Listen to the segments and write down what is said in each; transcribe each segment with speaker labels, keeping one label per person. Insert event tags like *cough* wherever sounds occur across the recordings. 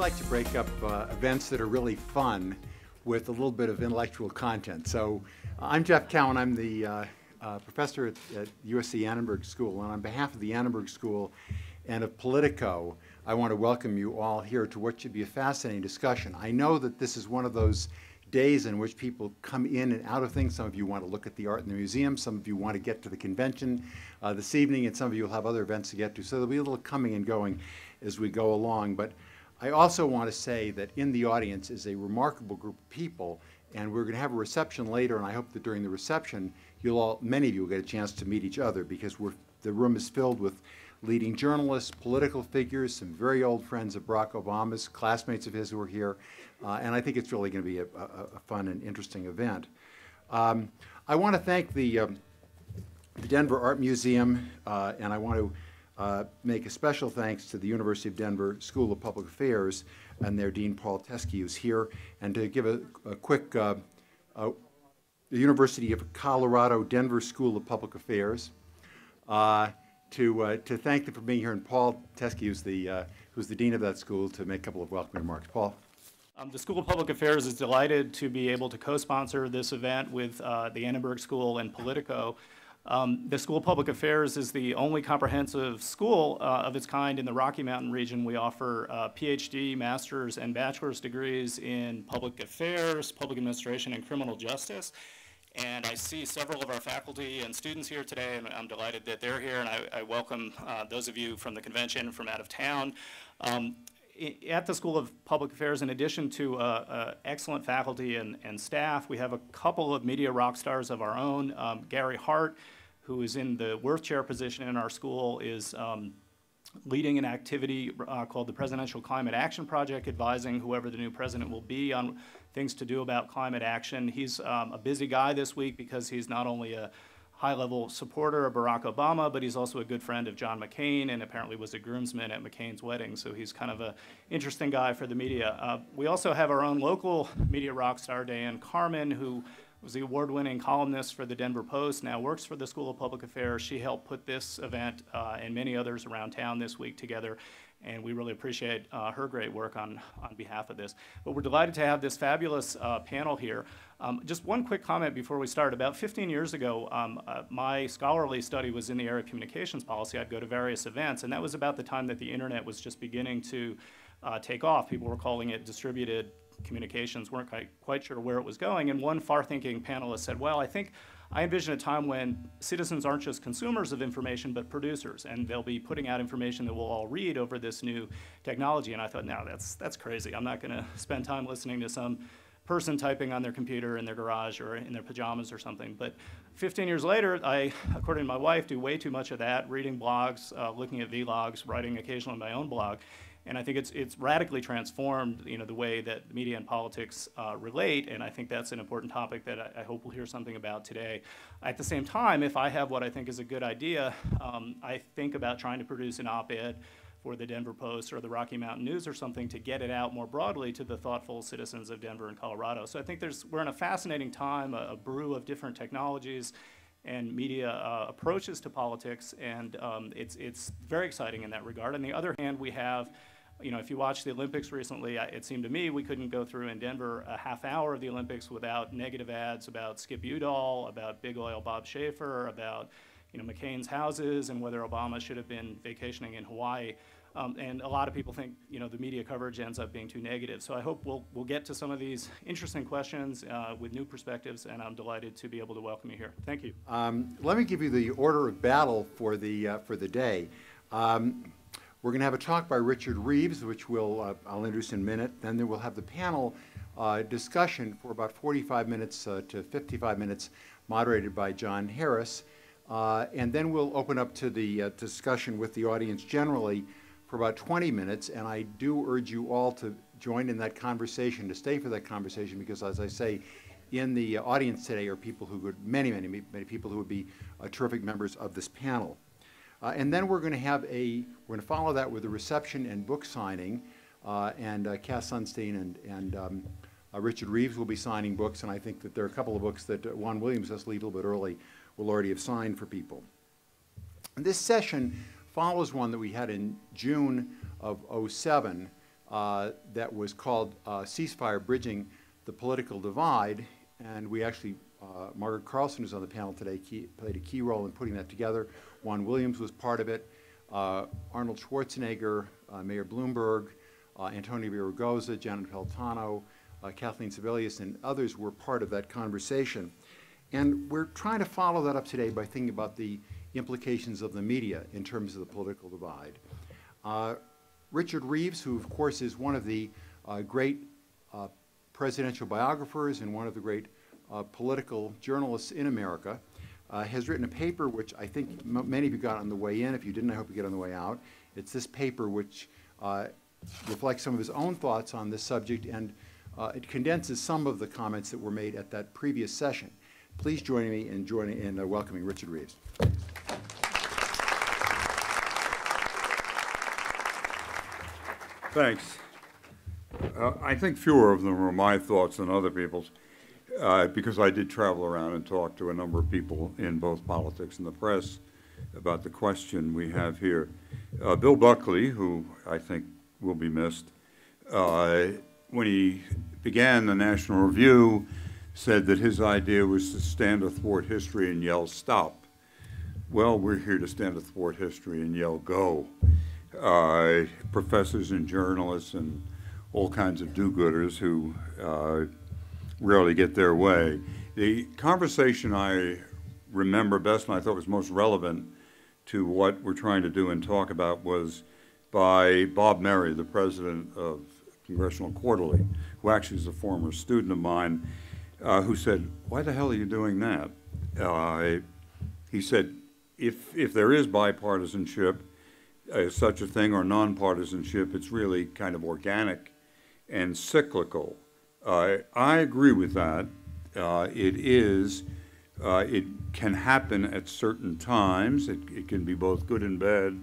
Speaker 1: like to break up uh, events that are really fun with a little bit of intellectual content. So uh, I'm Jeff Cowan. I'm the uh, uh, professor at, at, USC Annenberg School. And on behalf of the Annenberg School and of Politico, I want to welcome you all here to what should be a fascinating discussion. I know that this is one of those days in which people come in and out of things. Some of you want to look at the art in the museum. Some of you want to get to the convention uh, this evening, and some of you will have other events to get to. So there'll be a little coming and going as we go along. But I also want to say that in the audience is a remarkable group of people, and we're going to have a reception later, and I hope that during the reception, you'll all, many of you will get a chance to meet each other because the room is filled with leading journalists, political figures, some very old friends of Barack Obama's, classmates of his who are here, uh, and I think it's really going to be a, a, a, fun and interesting event. Um, I want to thank the, um, the Denver Art Museum, uh, and I want to uh, make a special thanks to the University of Denver School of Public Affairs and their Dean Paul Teske, who's here, and to give a, a quick, uh, uh, the University of Colorado Denver School of Public Affairs, uh, to, uh, to thank them for being here, and Paul Teske, who's the, uh, who's the Dean of that school, to make a couple of welcoming remarks. Paul.
Speaker 2: Um, the School of Public Affairs is delighted to be able to co-sponsor this event with the Annenberg School and Politico. Um, the School of Public Affairs is the only comprehensive school uh, of its kind in the Rocky Mountain region. We offer uh, PhD, master's, and bachelor's degrees in public affairs, public administration, and criminal justice. And I see several of our faculty and students here today, and I'm delighted that they're here, and I, I welcome uh, those of you from the convention from out of town. Um, at the School of Public Affairs, in addition to uh, uh, excellent faculty and, and, staff, we have a couple of media rock stars of our own. Um, Gary Hart, who is in the Wirth Chair position in our school, is um, leading an activity uh, called the Presidential Climate Action Project, advising whoever the new president will be on things to do about climate action. He's um, a busy guy this week because he's not only a high-level supporter of Barack Obama, but he's also a good friend of John McCain and apparently was a groomsman at McCain's wedding, so he's kind of an interesting guy for the media. Uh, we also have our own local media rock star, Diane Carman, who was the award-winning columnist for the Denver Post, now works for the School of Public Affairs. She helped put this event uh, and many others around town this week together, and we really appreciate uh, her great work on, on behalf of this. But we're delighted to have this fabulous uh, panel here. Um, just one quick comment before we start. About 15 years ago, um, uh, my scholarly study was in the area of communications policy. I'd go to various events, and that was about the time that the internet was just beginning to uh, take off. People were calling it distributed communications, weren't quite, quite sure where it was going. And one far-thinking panelist said, well, I think I envision a time when citizens aren't just consumers of information, but producers, and they'll be putting out information that we'll all read over this new technology. And I thought, no, that's, that's crazy. I'm not going *laughs* to spend time listening to some person typing on their computer in their garage or in their pajamas or something. But 15 years later, I, according to my wife, do way too much of that, reading blogs, uh, looking at vlogs, writing occasionally my own blog. And I think it's, it's radically transformed you know, the way that media and politics uh, relate, and I think that's an important topic that I, I, hope we'll hear something about today. At the same time, if I have what I think is a good idea, um, I think about trying to produce an op-ed for the Denver Post or the Rocky Mountain News or something to get it out more broadly to the thoughtful citizens of Denver and Colorado. So I think there's, we're in a fascinating time, a, a brew of different technologies and media uh, approaches to politics, and um, it's, it's very exciting in that regard. On the other hand, we have you know, if you watched the Olympics recently, it seemed to me we couldn't go through in Denver a half hour of the Olympics without negative ads about Skip Udall, about big oil Bob Schaffer, about you know, McCain's houses and whether Obama should have been vacationing in Hawaii. Um, and a lot of people think you know the media coverage ends up being too negative. So I hope we'll we'll get to some of these interesting questions uh, with new perspectives, and I'm delighted to be able to welcome you here. Thank you. Um,
Speaker 1: let me give you the order of battle for the uh, for the day. Um, we're going to have a talk by Richard Reeves, which we'll uh, I'll introduce in a minute. Then we'll have the panel uh, discussion for about 45 minutes uh, to 55 minutes, moderated by John Harris. Uh, and then we'll open up to the uh, discussion with the audience generally for about 20 minutes. And I do urge you all to join in that conversation, to stay for that conversation, because as I say, in the audience today are people who would, many, many, many people who would be uh, terrific members of this panel. Uh, and then we're going to have a, we're going to follow that with a reception and book signing. Uh, and Cass Sunstein and, and um, Richard Reeves will be signing books. And I think that there are a couple of books that Juan Williams, has leave a little bit early, will already have signed for people. And this session follows one that we had in June of 07, uh, that was called uh, Ceasefire Bridging the Political Divide. And we actually, uh, Margaret Carlson, who's on the panel today, key, played a key role in putting that together. Juan Williams was part of it. Uh, Arnold Schwarzenegger, uh, Mayor Bloomberg, uh, Antonio Villaraigosa, Janet Napolitano, Kathleen Sebelius, and others were part of that conversation. And we're trying to follow that up today by thinking about the implications of the media in terms of the political divide. Uh, Richard Reeves, who of course is one of the uh, great uh, presidential biographers and one of the great uh, political journalists in America, uh, has written a paper which I think many of you got on the way in. If you didn't, I hope you get on the way out. It's this paper which uh, reflects some of his own thoughts on this subject and it condenses some of the comments that were made at that previous session. Please join me in joining in uh, welcoming Richard Reeves.
Speaker 3: Thanks. Uh, I think fewer of them are my thoughts than other people's, uh, because I did travel around and talk to a number of people in both politics and the press about the question we have here. Uh, Bill Buckley, who I think will be missed, uh, when he began the National Review, said that his idea was to stand athwart history and yell, stop. Well, we're here to stand athwart history and yell, go. Uh, professors and journalists and all kinds of do-gooders who uh, rarely get their way. The conversation I remember best and I thought was most relevant to what we're trying to do and talk about was by Bob Merry, the president of Congressional Quarterly, who actually is a former student of mine, uh, who said, "Why the hell are you doing that?" Uh, he said, "If if there is bipartisanship, uh, such a thing, or nonpartisanship, it's really kind of organic and cyclical." Uh, I agree with that. Uh, it is. Uh, it can happen at certain times. It, it can be both good and bad.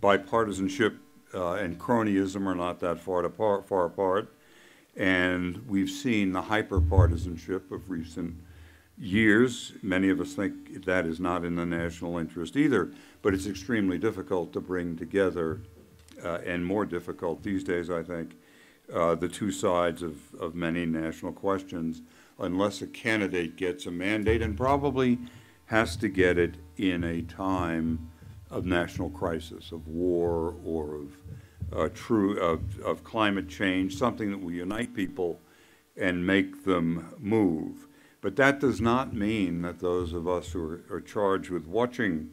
Speaker 3: bipartisanship and cronyism are not that far apart, far apart. And we've seen the hyper-partisanship of recent years. Many of us think that is not in the national interest either, but it's extremely difficult to bring together, uh, and more difficult these days, I think, uh, the two sides of, of many national questions, unless a candidate gets a mandate and probably has to get it in a time of national crisis, of war, or of uh, true of, of climate change, something that will unite people and make them move. But that does not mean that those of us who are, are charged with watching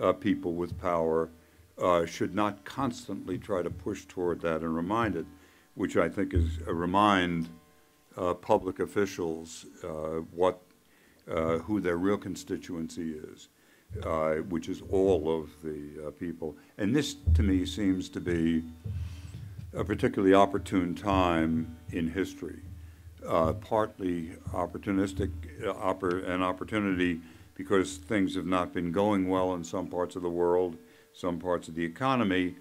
Speaker 3: uh, people with power uh, should not constantly try to push toward that and remind it, which I think is uh, remind uh, public officials uh, what who their real constituency is uh, which is all of the uh, people. And this, to me, seems to be a particularly opportune time in history, uh, partly opportunistic, uh, oppor an opportunity because things have not been going well in some parts of the world, some parts of the economy.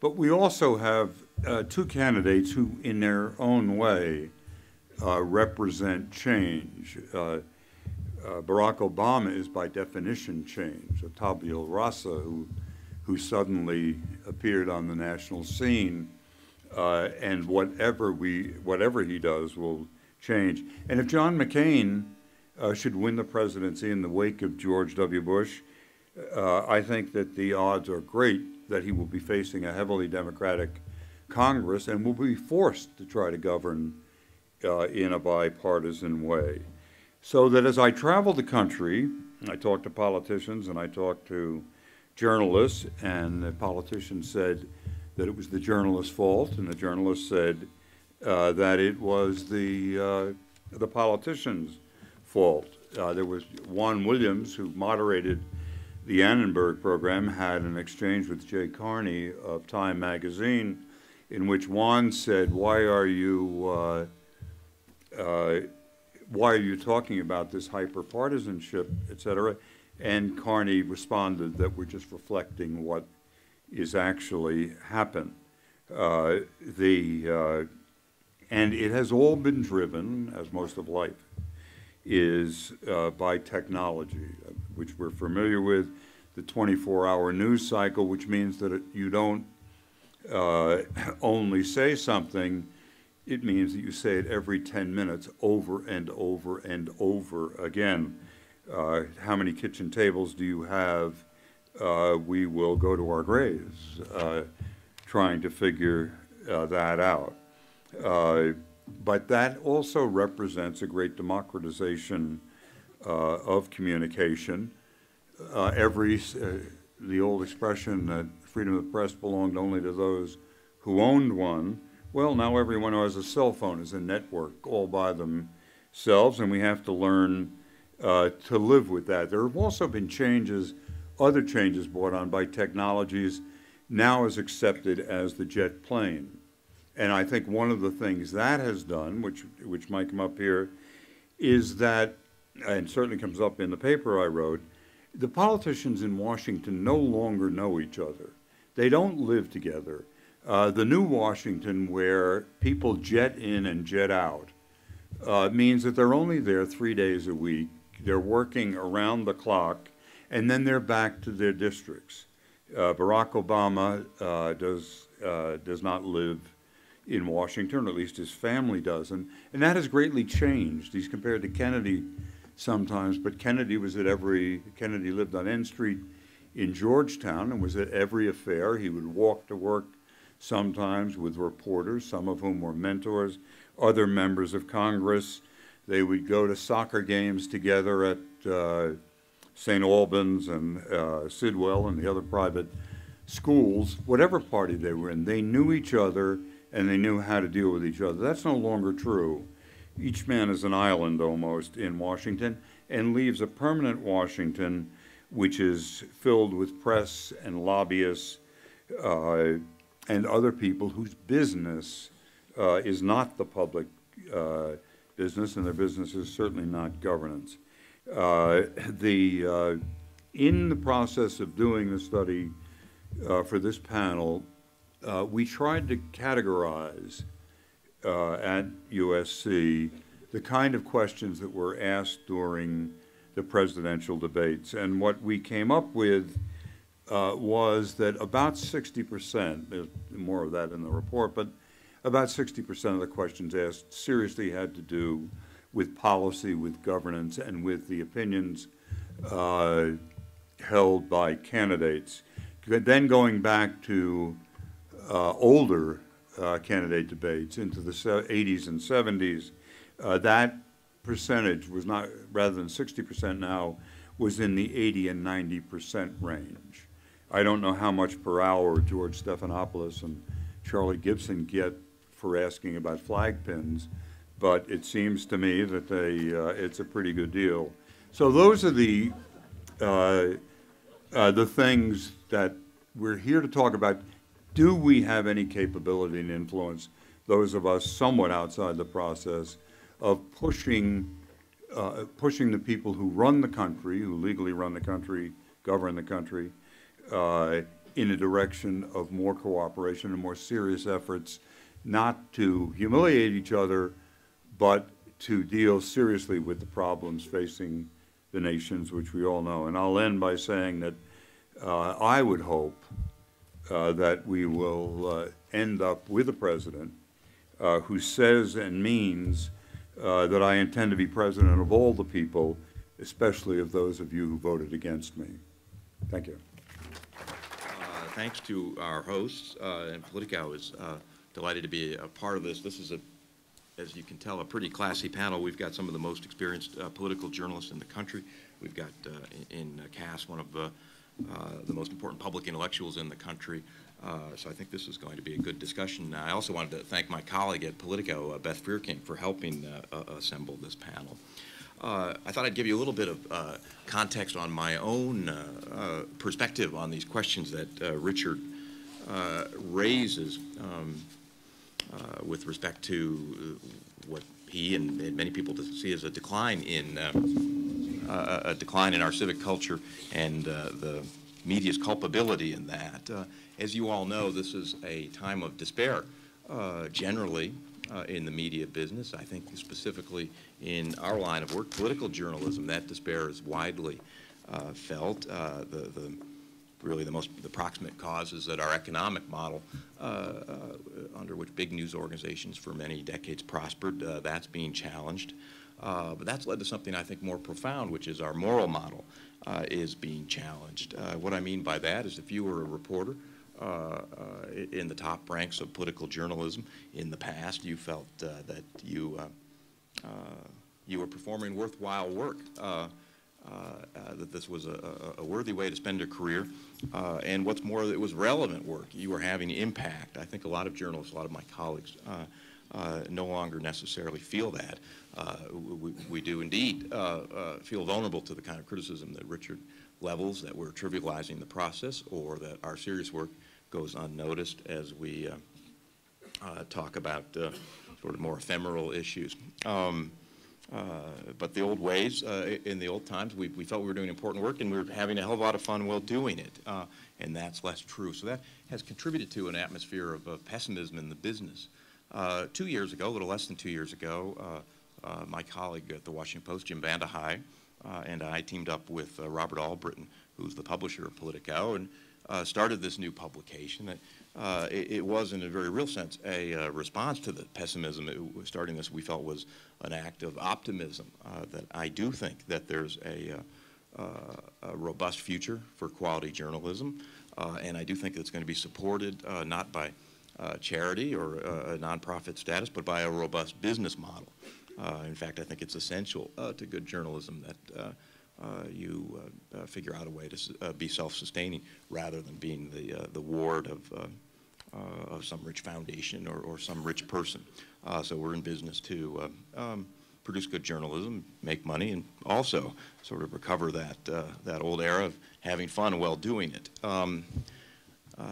Speaker 3: But we also have uh, two candidates who, in their own way, uh, represent change uh, Barack Obama is by definition changed. A rasa who, who suddenly appeared on the national scene, uh, and whatever we, whatever he does will change. And if John McCain uh, should win the presidency in the wake of George W. Bush, uh, I think that the odds are great that he will be facing a heavily Democratic Congress and will be forced to try to govern uh, in a bipartisan way. So that as I traveled the country, I talked to politicians and I talked to journalists, and the politicians said that it was the journalist's fault, and the journalists said uh, that it was the, uh, the politicians' fault. Uh, there was Juan Williams, who moderated the Annenberg program, had an exchange with Jay Carney of Time magazine, in which Juan said, Why are you uh, uh, why are you talking about this hyper-partisanship, et cetera? And Carney responded that we're just reflecting what is actually happened. Uh, the, uh, and it has all been driven, as most of life is, uh, by technology, uh, which we're familiar with, the 24-hour news cycle, which means that you don't uh, *laughs* only say something, it means that you say it every 10 minutes over and over and over again. Uh, how many kitchen tables do you have? Uh, we will go to our graves uh, trying to figure uh, that out. Uh, but that also represents a great democratization uh, of communication. Every, the old expression that freedom of the press belonged only to those who owned one. Well, now everyone who has a cell phone is a network all by themselves, and we have to learn uh, to live with that. There have also been changes, other changes brought on by technologies now is accepted as the jet plane. And I think one of the things that has done, which, which might come up here, is that, and certainly comes up in the paper I wrote, the politicians in Washington no longer know each other. They don't live together. Uh, the new Washington, where people jet in and jet out, uh, means that they're only there three days a week. They're working around the clock, and then they're back to their districts. Uh, Barack Obama uh, does uh, does not live in Washington, or at least his family doesn't, and that has greatly changed. He's compared to Kennedy sometimes, but Kennedy was at every Kennedy lived on N Street in Georgetown and was at every affair. He would walk to work sometimes with reporters, some of whom were mentors, other members of Congress. They would go to soccer games together at uh, St. Albans and uh, Sidwell and the other private schools, whatever party they were in. They knew each other and they knew how to deal with each other. That's no longer true. Each man is an island almost in Washington and leaves a permanent Washington which is filled with press and lobbyists uh, and other people whose business uh, is not the public uh, business, and their business is certainly not governance. Uh, the, uh, in the process of doing the study uh, for this panel, we tried to categorize at USC the kind of questions that were asked during the presidential debates. And what we came up with uh, was that about 60%, there's more of that in the report, but about 60% of the questions asked seriously had to do with policy, with governance, and with the opinions uh, held by candidates. Then going back to uh, older uh, candidate debates into the 80s and 70s, uh, that percentage was not, rather than 60% now, was in the 80 and 90% range. I don't know how much per hour George Stephanopoulos and Charlie Gibson get for asking about flag pins, but it seems to me that they, uh, it's a pretty good deal. So those are the, uh, uh, the things that we're here to talk about. Do we have any capability and influence, those of us somewhat outside the process, of pushing, uh, pushing the people who run the country, who legally run the country, govern the country, uh, in a direction of more cooperation and more serious efforts, not to humiliate each other, but to deal seriously with the problems facing the nations, which we all know. And I'll end by saying that uh, I would hope uh, that we will uh, end up with a president uh, who says and means uh, that I intend to be president of all the people, especially of those of you who voted against me. Thank you.
Speaker 4: Uh, Thanks to our hosts, uh, and Politico is uh, delighted to be a part of this. This is a, as you can tell, a pretty classy panel. We've got some of the most experienced uh, political journalists in the country. We've got uh, in in Cass, one of the, uh, the most important public intellectuals in the country. Uh, So I think this is going to be a good discussion. I also wanted to thank my colleague at Politico, uh, Beth Frerking, for helping uh, uh, assemble this panel. Uh, I thought I'd give you a little bit of uh, context on my own uh, uh, perspective on these questions that uh, Richard uh, raises um, with respect to what he and, and many people see as a decline in a, decline in our civic culture and the media's culpability in that. As you all know, this is a time of despair generally uh, in the media business. I think specifically in our line of work, political journalism, that despair is widely uh, felt. Uh, the, the really the most, the proximate cause is that our economic model, uh, uh, under which big news organizations for many decades prospered, that's being challenged. But that's led to something I think more profound, which is our moral model is being challenged. What I mean by that is if you were a reporter uh, uh, in the top ranks of political journalism in the past, you felt uh, that you, uh, you were performing worthwhile work, that this was a, a- worthy way to spend a career. And what's more, it was relevant work. You were having impact. I think a lot of journalists, a lot of my colleagues, uh, no longer necessarily feel that. Uh, We we do indeed uh, feel vulnerable to the kind of criticism that Richard levels, that we're trivializing the process, or that our serious work goes unnoticed as we uh, uh, talk about uh, sort of more ephemeral issues. Um, But the old ways, in the old times, we we felt we were doing important work, and we were having a hell of a lot of fun while doing it, and that's less true. So that has contributed to an atmosphere of pessimism in the business. Two years ago, a little less than two years ago, uh, my colleague at the Washington Post, Jim Vandehei, uh, and I teamed up with uh, Robert Albritton, who's the publisher of Politico, and uh, started this new publication. that, uh, It it was, in a very real sense, a uh, response to the pessimism. It was- Starting this, we felt was an act of optimism, uh, that I do think that there's a uh, uh, a robust future for quality journalism, and I do think it's going to be supported not by charity or a nonprofit status, but by a robust business model. In fact, I think it's essential to good journalism that you uh, uh, figure out a way to uh, be self-sustaining rather than being the uh, the ward of uh, uh, of some rich foundation or, or some rich person. Uh, so we're in business to uh, um, produce good journalism, make money, and also sort of recover that uh, that old era of having fun while doing it. Um, uh,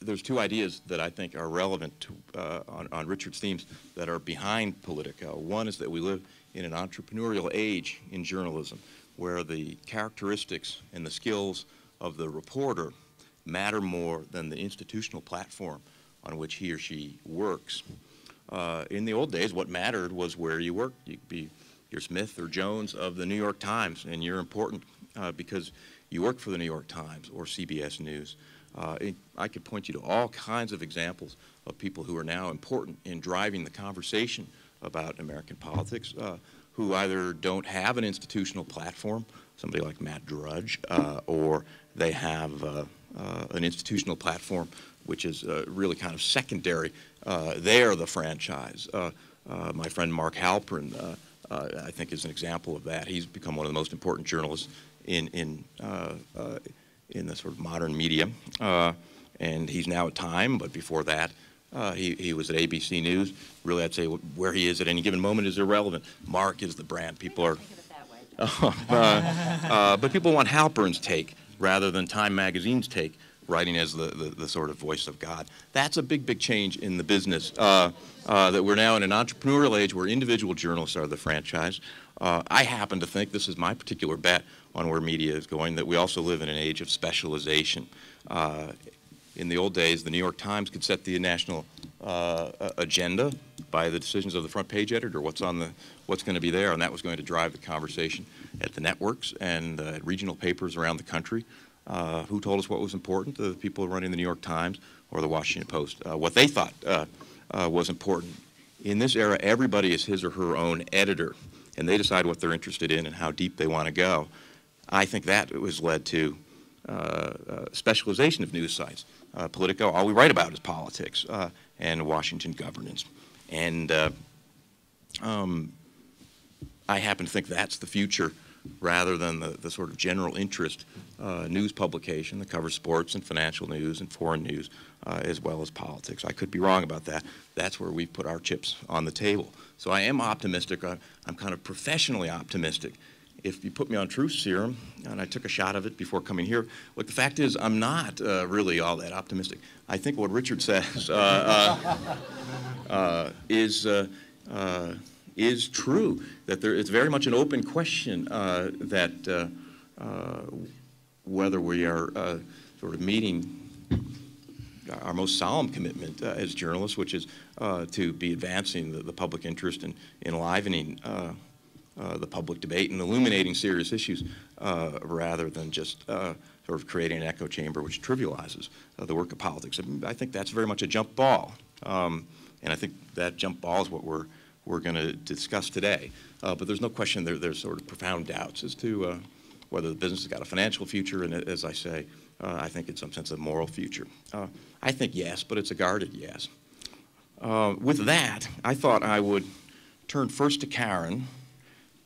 Speaker 4: there's two ideas that I think are relevant to, uh, on, on Richard's themes that are behind Politico. One is that we live in an entrepreneurial age in journalism where the characteristics and the skills of the reporter matter more than the institutional platform on which he or she works. Uh, in the old days, what mattered was where you worked. You could be you're Smith or Jones of the New York Times, and you're important uh, because you work for the New York Times or CBS News. Uh, it, I could point you to all kinds of examples of people who are now important in driving the conversation about American politics, uh, who either don't have an institutional platform, somebody like Matt Drudge, uh, or they have uh, uh, an institutional platform which is uh, really kind of secondary. They are the franchise. My friend Mark Halperin, I think, is an example of that. He's become one of the most important journalists in in in the sort of modern media, and he's now at Time. But before that, uh, he he was at ABC News. Really, I'd say where he is at any given moment is irrelevant. Mark is the brand. People are. *laughs* uh, uh, but people want Halperin's take rather than Time Magazine's take, writing as the, the, the sort of voice of God. That's a big, big change in the business. Uh, uh, that we're now in an entrepreneurial age where individual journalists are the franchise. Uh, I happen to think this is my particular bet on where media is going. That we also live in an age of specialization. In the old days, the New York Times could set the national uh, agenda by the decisions of the front page editor, what's on the, what's going to be there, and that was going to drive the conversation at the networks and uh, regional papers around the country. Uh, who told us what was important? The people running the New York Times or the Washington Post, uh, what they thought uh, uh, was important. In this era, everybody is his or her own editor, and they decide what they're interested in and how deep they want to go. I think that was led to specialization of news sites. Uh, Politico, all we write about is politics uh, and Washington governance. And uh, um, I happen to think that's the future rather than the, the sort of general interest uh, news publication that covers sports and financial news and foreign news uh, as well as politics. I could be wrong about that. That's where we put our chips on the table. So I am optimistic. I, I'm kind of professionally optimistic if you put me on truth serum, and I took a shot of it before coming here, look, the fact is I'm not uh, really all that optimistic. I think what Richard says uh, uh, *laughs* uh, is uh, is true. That there, it's very much an open question that whether we are sort of meeting our most solemn commitment as journalists, which is to be advancing the, the public interest and enlivening the public debate and illuminating serious issues uh, rather than just uh, sort of creating an echo chamber which trivializes uh, the work of politics. I think that's very much a jump ball. Um, and I think that jump ball is what we're, we're going to discuss today. Uh, but there's no question there, there's sort of profound doubts as to uh, whether the business has got a financial future, and as I say, uh, I think in some sense a moral future. Uh, I think yes, but it's a guarded yes. Uh, with that, I thought I would turn first to Karen,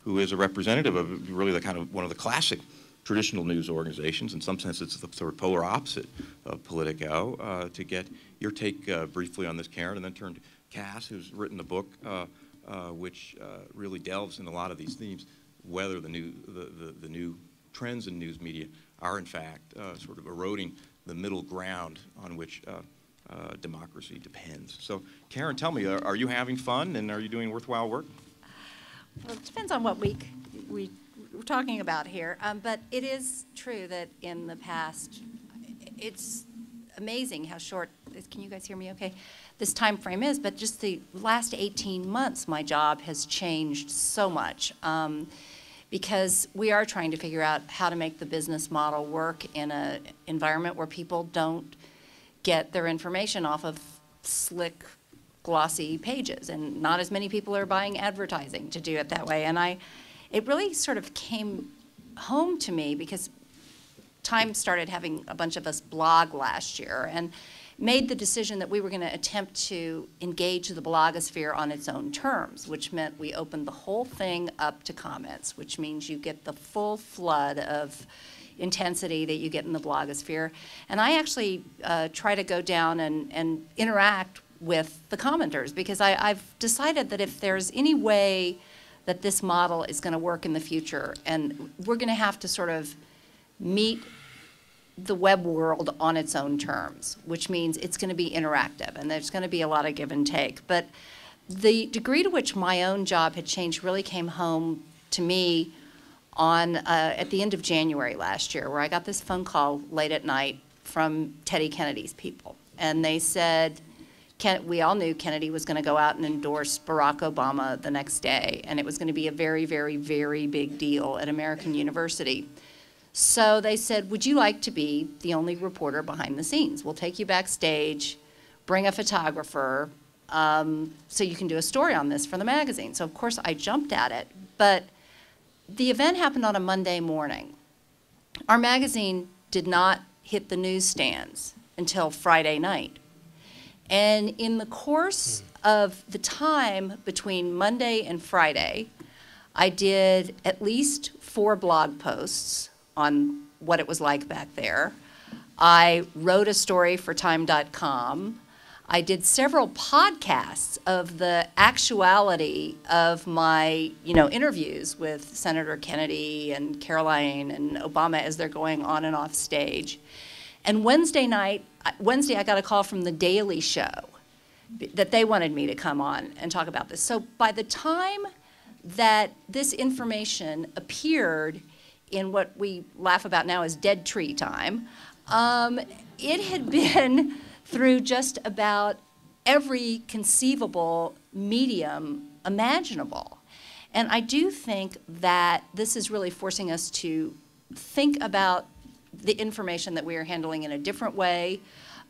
Speaker 4: who is a representative of really the kind of one of the classic traditional news organizations. In some sense, it's the sort of polar opposite of Politico. Uh, to get your take uh, briefly on this, Karen, and then turn to Cass, who's written the book, uh, uh which uh, really delves in a lot of these themes, whether the new the, the, the new trends in news media are in fact sort of eroding the middle ground on which democracy depends. So, Karen, tell me, are, are you having fun and are you doing worthwhile work?
Speaker 5: Well, it depends on what week we, we're talking about here. Um, but it is true that in the past, it's amazing how short, can you guys hear me okay? This time frame is, but just the last 18 months, my job has changed so much. Um, because we are trying to figure out how to make the business model work in an environment where people don't get their information off of slick glossy pages, and not as many people are buying advertising to do it that way. And I, it really sort of came home to me because Time started having a bunch of us blog last year and made the decision that we were going to attempt to engage the blogosphere on its own terms, which meant we opened the whole thing up to comments, which means you get the full flood of intensity that you get in the blogosphere. And I actually uh, try to go down and, and interact with the commenters because I, I've decided that if there's any way that this model is going to work in the future, and we're going to have to sort of meet the web world on its own terms, which means it's going to be interactive and there's going to be a lot of give and take. But the degree to which my own job had changed really came home to me on uh, at the end of January last year, where I got this phone call late at night from Teddy Kennedy's people, and they said Ken, we all knew Kennedy was going to go out and endorse Barack Obama the next day, and it was going to be a very, very, very big deal at American University. So they said, Would you like to be the only reporter behind the scenes? We'll take you backstage, bring a photographer, um, so you can do a story on this for the magazine. So, of course, I jumped at it. But the event happened on a Monday morning. Our magazine did not hit the newsstands until Friday night. And in the course of the time between Monday and Friday, I did at least four blog posts on what it was like back there. I wrote a story for Time.com. I did several podcasts of the actuality of my, you know, interviews with Senator Kennedy and Caroline and Obama as they're going on and off stage. And Wednesday night, Wednesday, I got a call from The Daily Show that they wanted me to come on and talk about this. So by the time that this information appeared in what we laugh about now as dead tree time, um, it had *laughs* been through just about every conceivable medium imaginable. And I do think that this is really forcing us to think about the information that we are handling in a different way,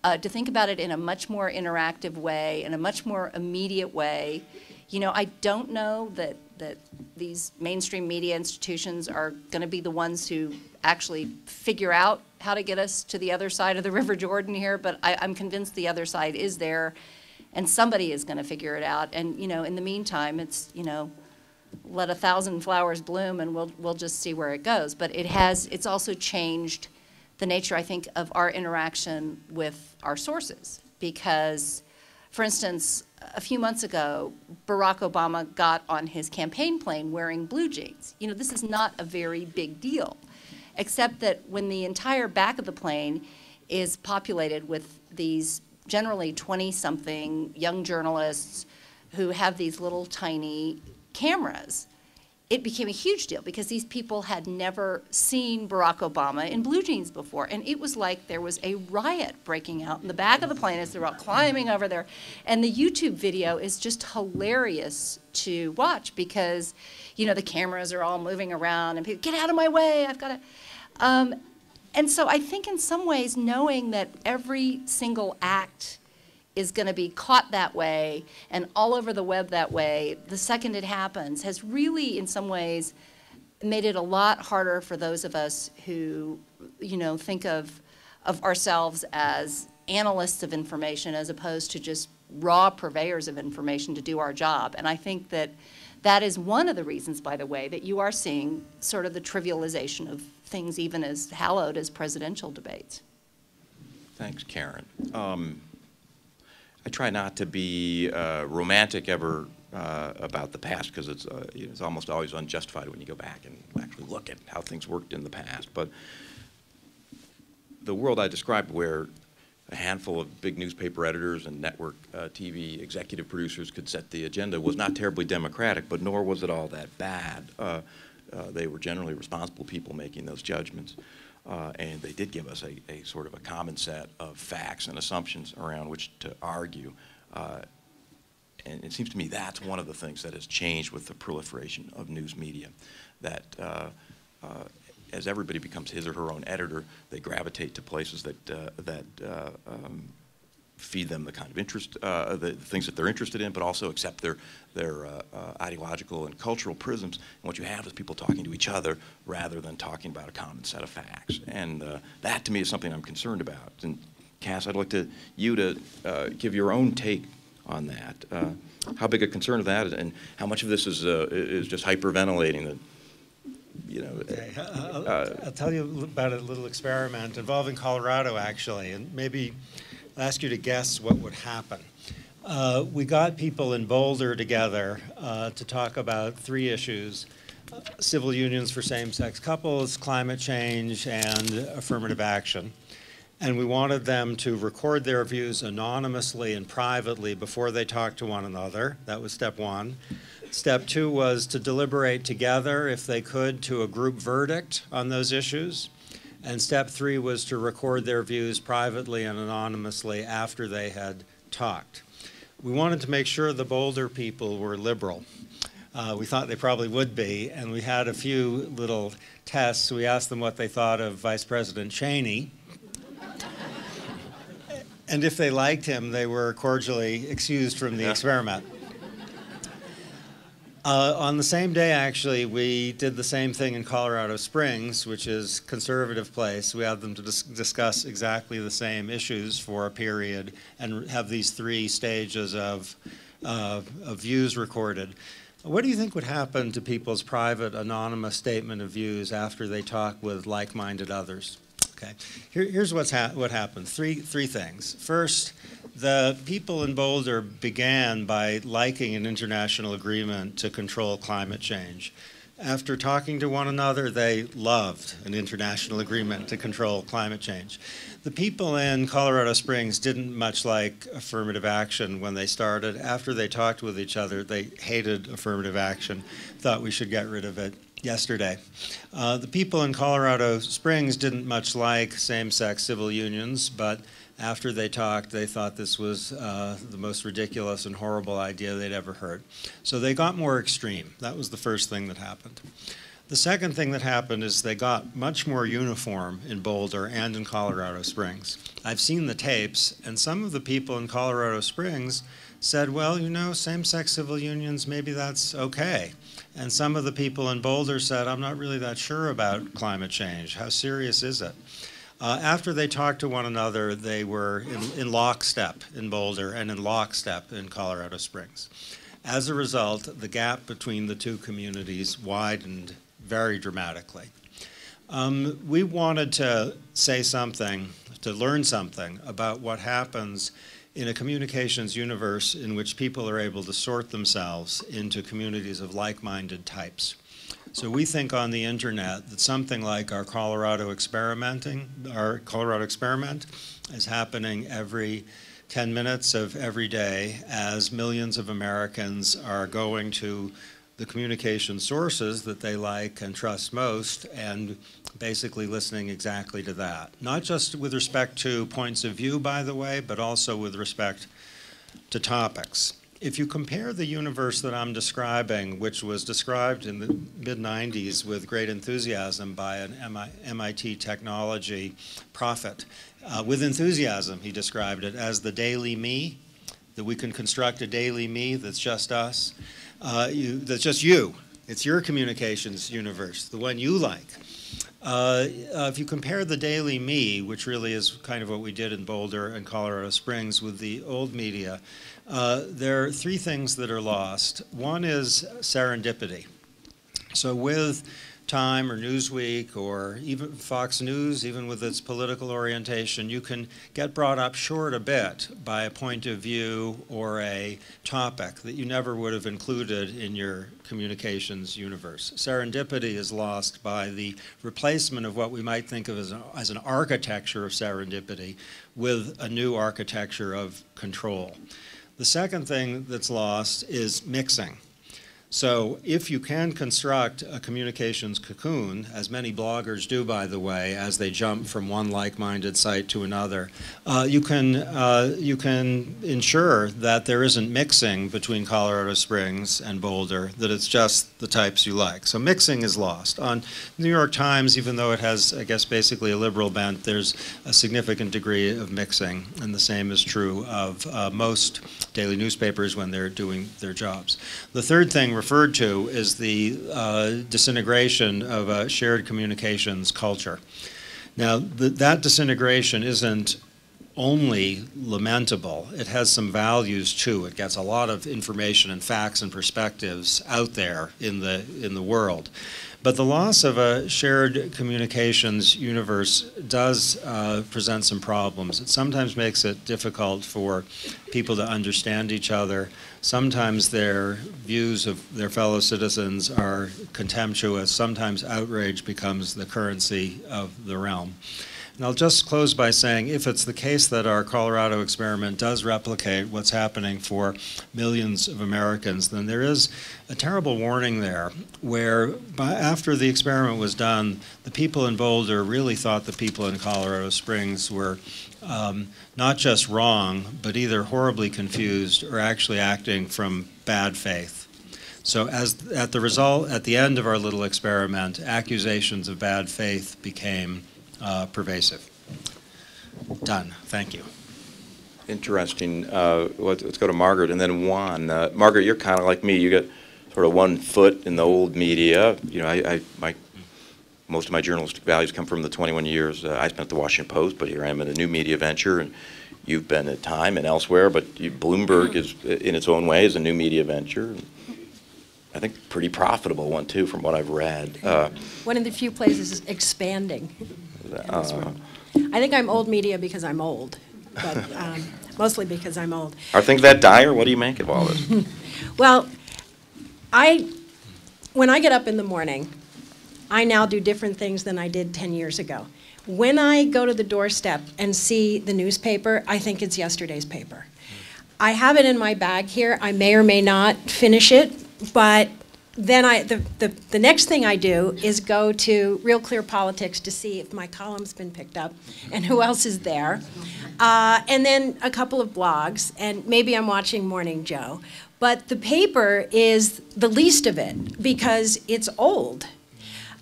Speaker 5: uh, to think about it in a much more interactive way, in a much more immediate way. You know, I don't know that, that these mainstream media institutions are going to be the ones who actually figure out how to get us to the other side of the *laughs* River Jordan here, but I, I'm convinced the other side is there, and somebody is going to figure it out. And, you know, in the meantime, it's, you know, let a thousand flowers bloom and we'll, we'll just see where it goes. But it has, it's also changed the nature, I think, of our interaction with our sources. Because, for instance, a few months ago, Barack Obama got on his campaign plane wearing blue jeans. You know, this is not a very big deal, except that when the entire back of the plane is populated with these generally 20 something young journalists who have these little tiny cameras it became a huge deal because these people had never seen Barack Obama in blue jeans before. And it was like there was a riot breaking out in the back of the plane as they're all climbing over there. And the YouTube video is just hilarious to watch because, you know, the cameras are all moving around and people, get out of my way, I've got to. Um, and so I think in some ways, knowing that every single act is going to be caught that way and all over the web that way the second it happens has really, in some ways, made it a lot harder for those of us who, you know, think of, of ourselves as analysts of information as opposed to just raw purveyors of information to do our job. And I think that that is one of the reasons, by the way, that you are seeing sort of the trivialization of things even as hallowed as presidential debates.
Speaker 4: Thanks, Karen. Um, I try not to be uh, romantic ever uh, about the past because it's, uh, it's almost always unjustified when you go back and actually look at how things worked in the past. But the world I described where a handful of big newspaper editors and network uh, TV executive producers could set the agenda was not terribly democratic, but nor was it all that bad. Uh, uh, they were generally responsible people making those judgments. Uh, and they did give us a, a, sort of a common set of facts and assumptions around which to argue. Uh, and it seems to me that's one of the things that has changed with the proliferation of news media. That uh, uh as everybody becomes his or her own editor, they gravitate to places that uh, that um, feed them the kind of interest, uh, the, the, things that they're interested in, but also accept their, their uh, uh, ideological and cultural prisms. And what you have is people talking to each other rather than talking about a common set of facts. And uh, that, to me, is something I'm concerned about. And Cass, I'd like to you to uh, give your own take on that. Uh, how big a concern of that, is, and how much of this is is just hyperventilating the you know.
Speaker 6: Okay. I'll, I'll, tell you about a little experiment involving Colorado, actually, and maybe I'll ask you to guess what would happen. Uh, we got people in Boulder together uh, to talk about three issues uh, civil unions for same sex couples, climate change, and affirmative action. And we wanted them to record their views anonymously and privately before they talked to one another. That was step one. Step two was to deliberate together, if they could, to a group verdict on those issues. And step three was to record their views privately and anonymously after they had talked. We wanted to make sure the Boulder people were liberal. Uh, we thought they probably would be, and we had a few little tests. We asked them what they thought of Vice President Cheney. and if they liked him, they were cordially excused from the experiment. Uh, on the same day, actually, we did the same thing in Colorado Springs, which is conservative place. We had them to dis discuss exactly the same issues for a period and have these three stages of, uh, of views recorded. What do you think would happen to people's private anonymous statement of views after they talk with like-minded others? Okay, Here, here's what's ha what happened. Three, three things. First, the people in Boulder began by liking an international agreement to control climate change. After talking to one another, they loved an international agreement to control climate change. The people in Colorado Springs didn't much like affirmative action when they started. After they talked with each other, they hated affirmative action, thought we should get rid of it yesterday. Uh, the people in Colorado Springs didn't much like same-sex civil unions, but after they talked, they thought this was uh, the most ridiculous and horrible idea they'd ever heard. So they got more extreme. That was the first thing that happened. The second thing that happened is they got much more uniform in Boulder and in Colorado Springs. I've seen the tapes, and some of the people in Colorado Springs said, well, you know, same-sex civil unions, maybe that's okay. And some of the people in Boulder said, I'm not really that sure about climate change. How serious is it? Uh, after they talked to one another, they were in, in, lockstep in Boulder and in lockstep in Colorado Springs. As a result, the gap between the two communities widened very dramatically. Um, we wanted to say something, to learn something about what happens in a communications universe in which people are able to sort themselves into communities of like-minded types. So we think on the internet that something like our Colorado experimenting, our Colorado experiment is happening every 10 minutes of every day as millions of Americans are going to the communication sources that they like and trust most and basically listening exactly to that. Not just with respect to points of view, by the way, but also with respect to topics. if you compare the universe that I'm describing, which was described in the mid 90s with great enthusiasm by an MIT technology prophet, uh, with enthusiasm, he described it as the daily me, that we can construct a daily me that's just us, uh, you, that's just you. It's your communications universe, the one you like. Uh, uh, if you compare the Daily Me, which really is kind of what we did in Boulder and Colorado Springs with the old media, uh, there are three things that are lost. One is serendipity. So with Time or Newsweek or even Fox News, even with its political orientation, you can get brought up short a bit by a point of view or a topic that you never would have included in your communications universe. Serendipity is lost by the replacement of what we might think of as, a, as an architecture of serendipity with a new architecture of control. The second thing that's lost is mixing. So if you can construct a communications cocoon, as many bloggers do, by the way, as they jump from one like-minded site to another, uh, you can uh, you can ensure that there isn't mixing between Colorado Springs and Boulder, that it's just the types you like. So mixing is lost. On New York Times, even though it has, I guess, basically a liberal bent, there's a significant degree of mixing, and the same is true of uh, most daily newspapers when they're doing their jobs. The third thing referred to is the uh, disintegration of a shared communications culture. Now, th that disintegration isn't only lamentable. It has some values too. It gets a lot of information and facts and perspectives out there in the in the world. But the loss of a shared communications universe does uh, present some problems. It sometimes makes it difficult for people to understand each other. Sometimes their views of their fellow citizens are contemptuous. Sometimes outrage becomes the currency of the realm. And I'll just close by saying if it's the case that our Colorado experiment does replicate what's happening for millions of Americans, then there is a terrible warning there where by, after the experiment was done, the people in Boulder really thought the people in Colorado Springs were um, not just wrong, but either horribly confused or actually acting from bad faith. So as at the result, at the end of our little experiment, accusations of bad faith became uh, pervasive. Done. Thank you.
Speaker 4: Interesting. Uh, let's, let's, go to Margaret and then Juan. Uh, Margaret, you're kind of like me. You got sort of one foot in the old media. You know, I, I my most of my journalistic values come from the 21 years uh, I spent at the Washington Post, but here I am in a new media venture, and you've been at Time and elsewhere. But you, Bloomberg is, in its own way, is a new media venture. I think pretty profitable one too, from what I've read. Uh,
Speaker 7: one of the few places expanding. Uh, I think I'm old media because I'm old, but um, mostly because I'm old.
Speaker 4: Are things that dire? What do you make of all this? *laughs*
Speaker 7: well, I, when I get up in the morning, I now do different things than I did 10 years ago. When I go to the doorstep and see the newspaper, I think it's yesterday's paper. I have it in my bag here. I may or may not finish it, but then I, the, the, the next thing I do is go to Real Clear Politics to see if my column's been picked up and who else is there. Uh, and then a couple of blogs, and maybe I'm watching Morning Joe. But the paper is the least of it because it's old.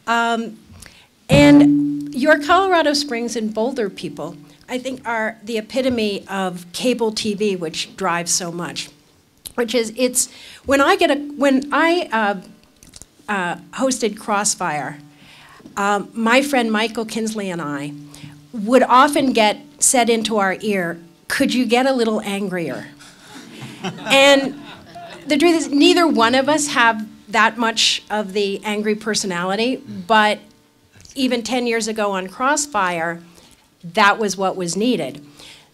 Speaker 7: Um, and your Colorado Springs and Boulder people, I think, are the epitome of cable TV, which drives so much which is it's when I get a when I uh, uh, hosted Crossfire, um, my friend Michael Kinsley and I would often get said into our ear, "Could you get a little angrier?" and the truth is, neither one of us have that much of the angry personality, but even 10 years ago on Crossfire, that was what was needed.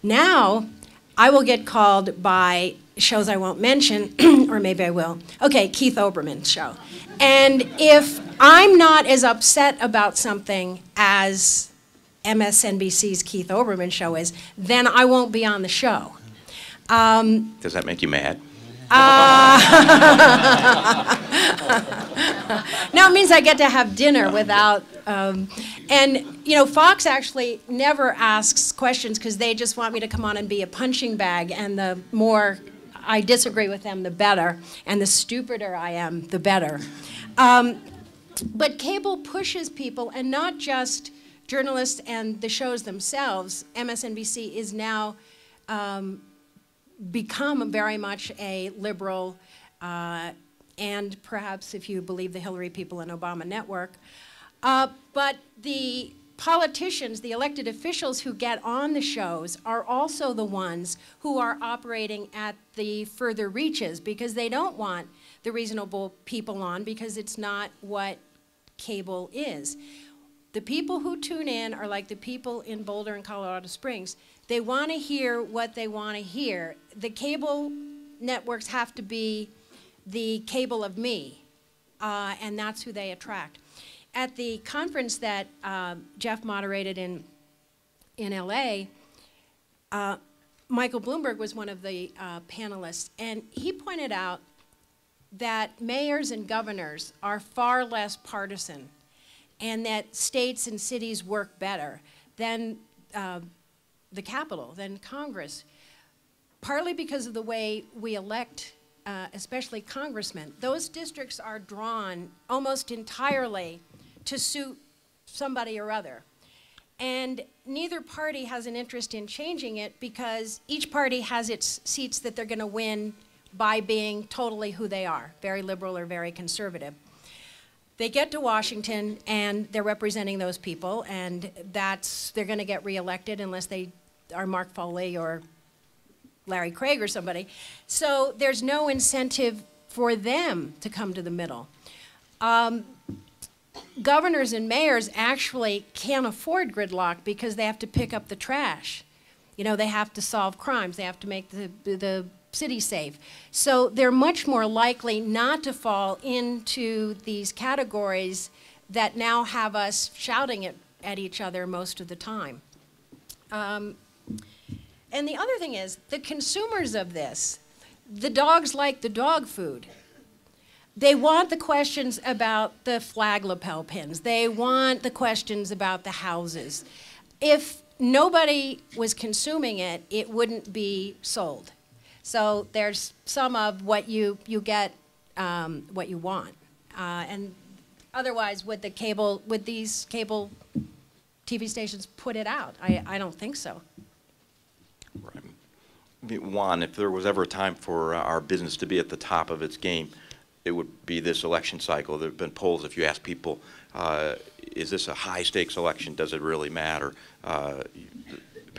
Speaker 7: Now, I will get called by shows I won't mention, *clears throat* or maybe I will. Okay, Keith Olbermann's show. And if I'm not as upset about something as MSNBC's Keith Olbermann show is, then I won't be on the show. Um,
Speaker 4: Does that make you mad?
Speaker 7: Uh, *laughs* no, it means I get to have dinner without. Um, and you know, Fox actually never asks questions because they just want me to come on and be a punching bag. And the more I disagree with them, the better, and the stupider I am, the better. Um, but cable pushes people, and not just journalists and the shows themselves. MSNBC is now um, become very much a liberal, uh, and perhaps if you believe the Hillary people and Obama network. Uh, but the politicians, the elected officials who get on the shows are also the ones who are operating at the further reaches because they don't want the reasonable people on because it's not what cable is. The people who tune in are like the people in Boulder and Colorado Springs. They want to hear what they want to hear. The cable networks have to be the cable of me, uh, and that's who they attract. At the conference that uh, Jeff moderated in, in LA, uh, Michael Bloomberg was one of the uh, panelists, and he pointed out that mayors and governors are far less partisan and that states and cities work better than uh, the capital, than Congress, partly because of the way we elect, uh, especially congressmen. Those districts are drawn almost entirely to suit somebody or other. And neither party has an interest in changing it because each party has its seats that they're going to win by being totally who they are, very liberal or very conservative. They get to Washington and they're representing those people, and that's they're going to get reelected unless they are Mark Foley or Larry Craig or somebody. So there's no incentive for them to come to the middle. Um, governors and mayors actually can't afford gridlock because they have to pick up the trash. You know, they have to solve crimes. They have to make the, the city safe. So they're much more likely not to fall into these categories that now have us shouting at, at each other most of the time. Um, and the other thing is, the consumers of this, the dogs like the dog food. They want the questions about the flag lapel pins. They want the questions about the houses. If nobody was consuming it, it wouldn't be sold. So there's some of what you, you get, um, what you want. Uh, and otherwise, would the cable, would these cable TV stations put it out? I, I don't think so.
Speaker 4: Right. Juan, if there was ever a time for our business to be at the top of its game, it would be this election cycle. There have been polls, if you ask people, uh, is this a high-stakes election? Does it really matter? Uh,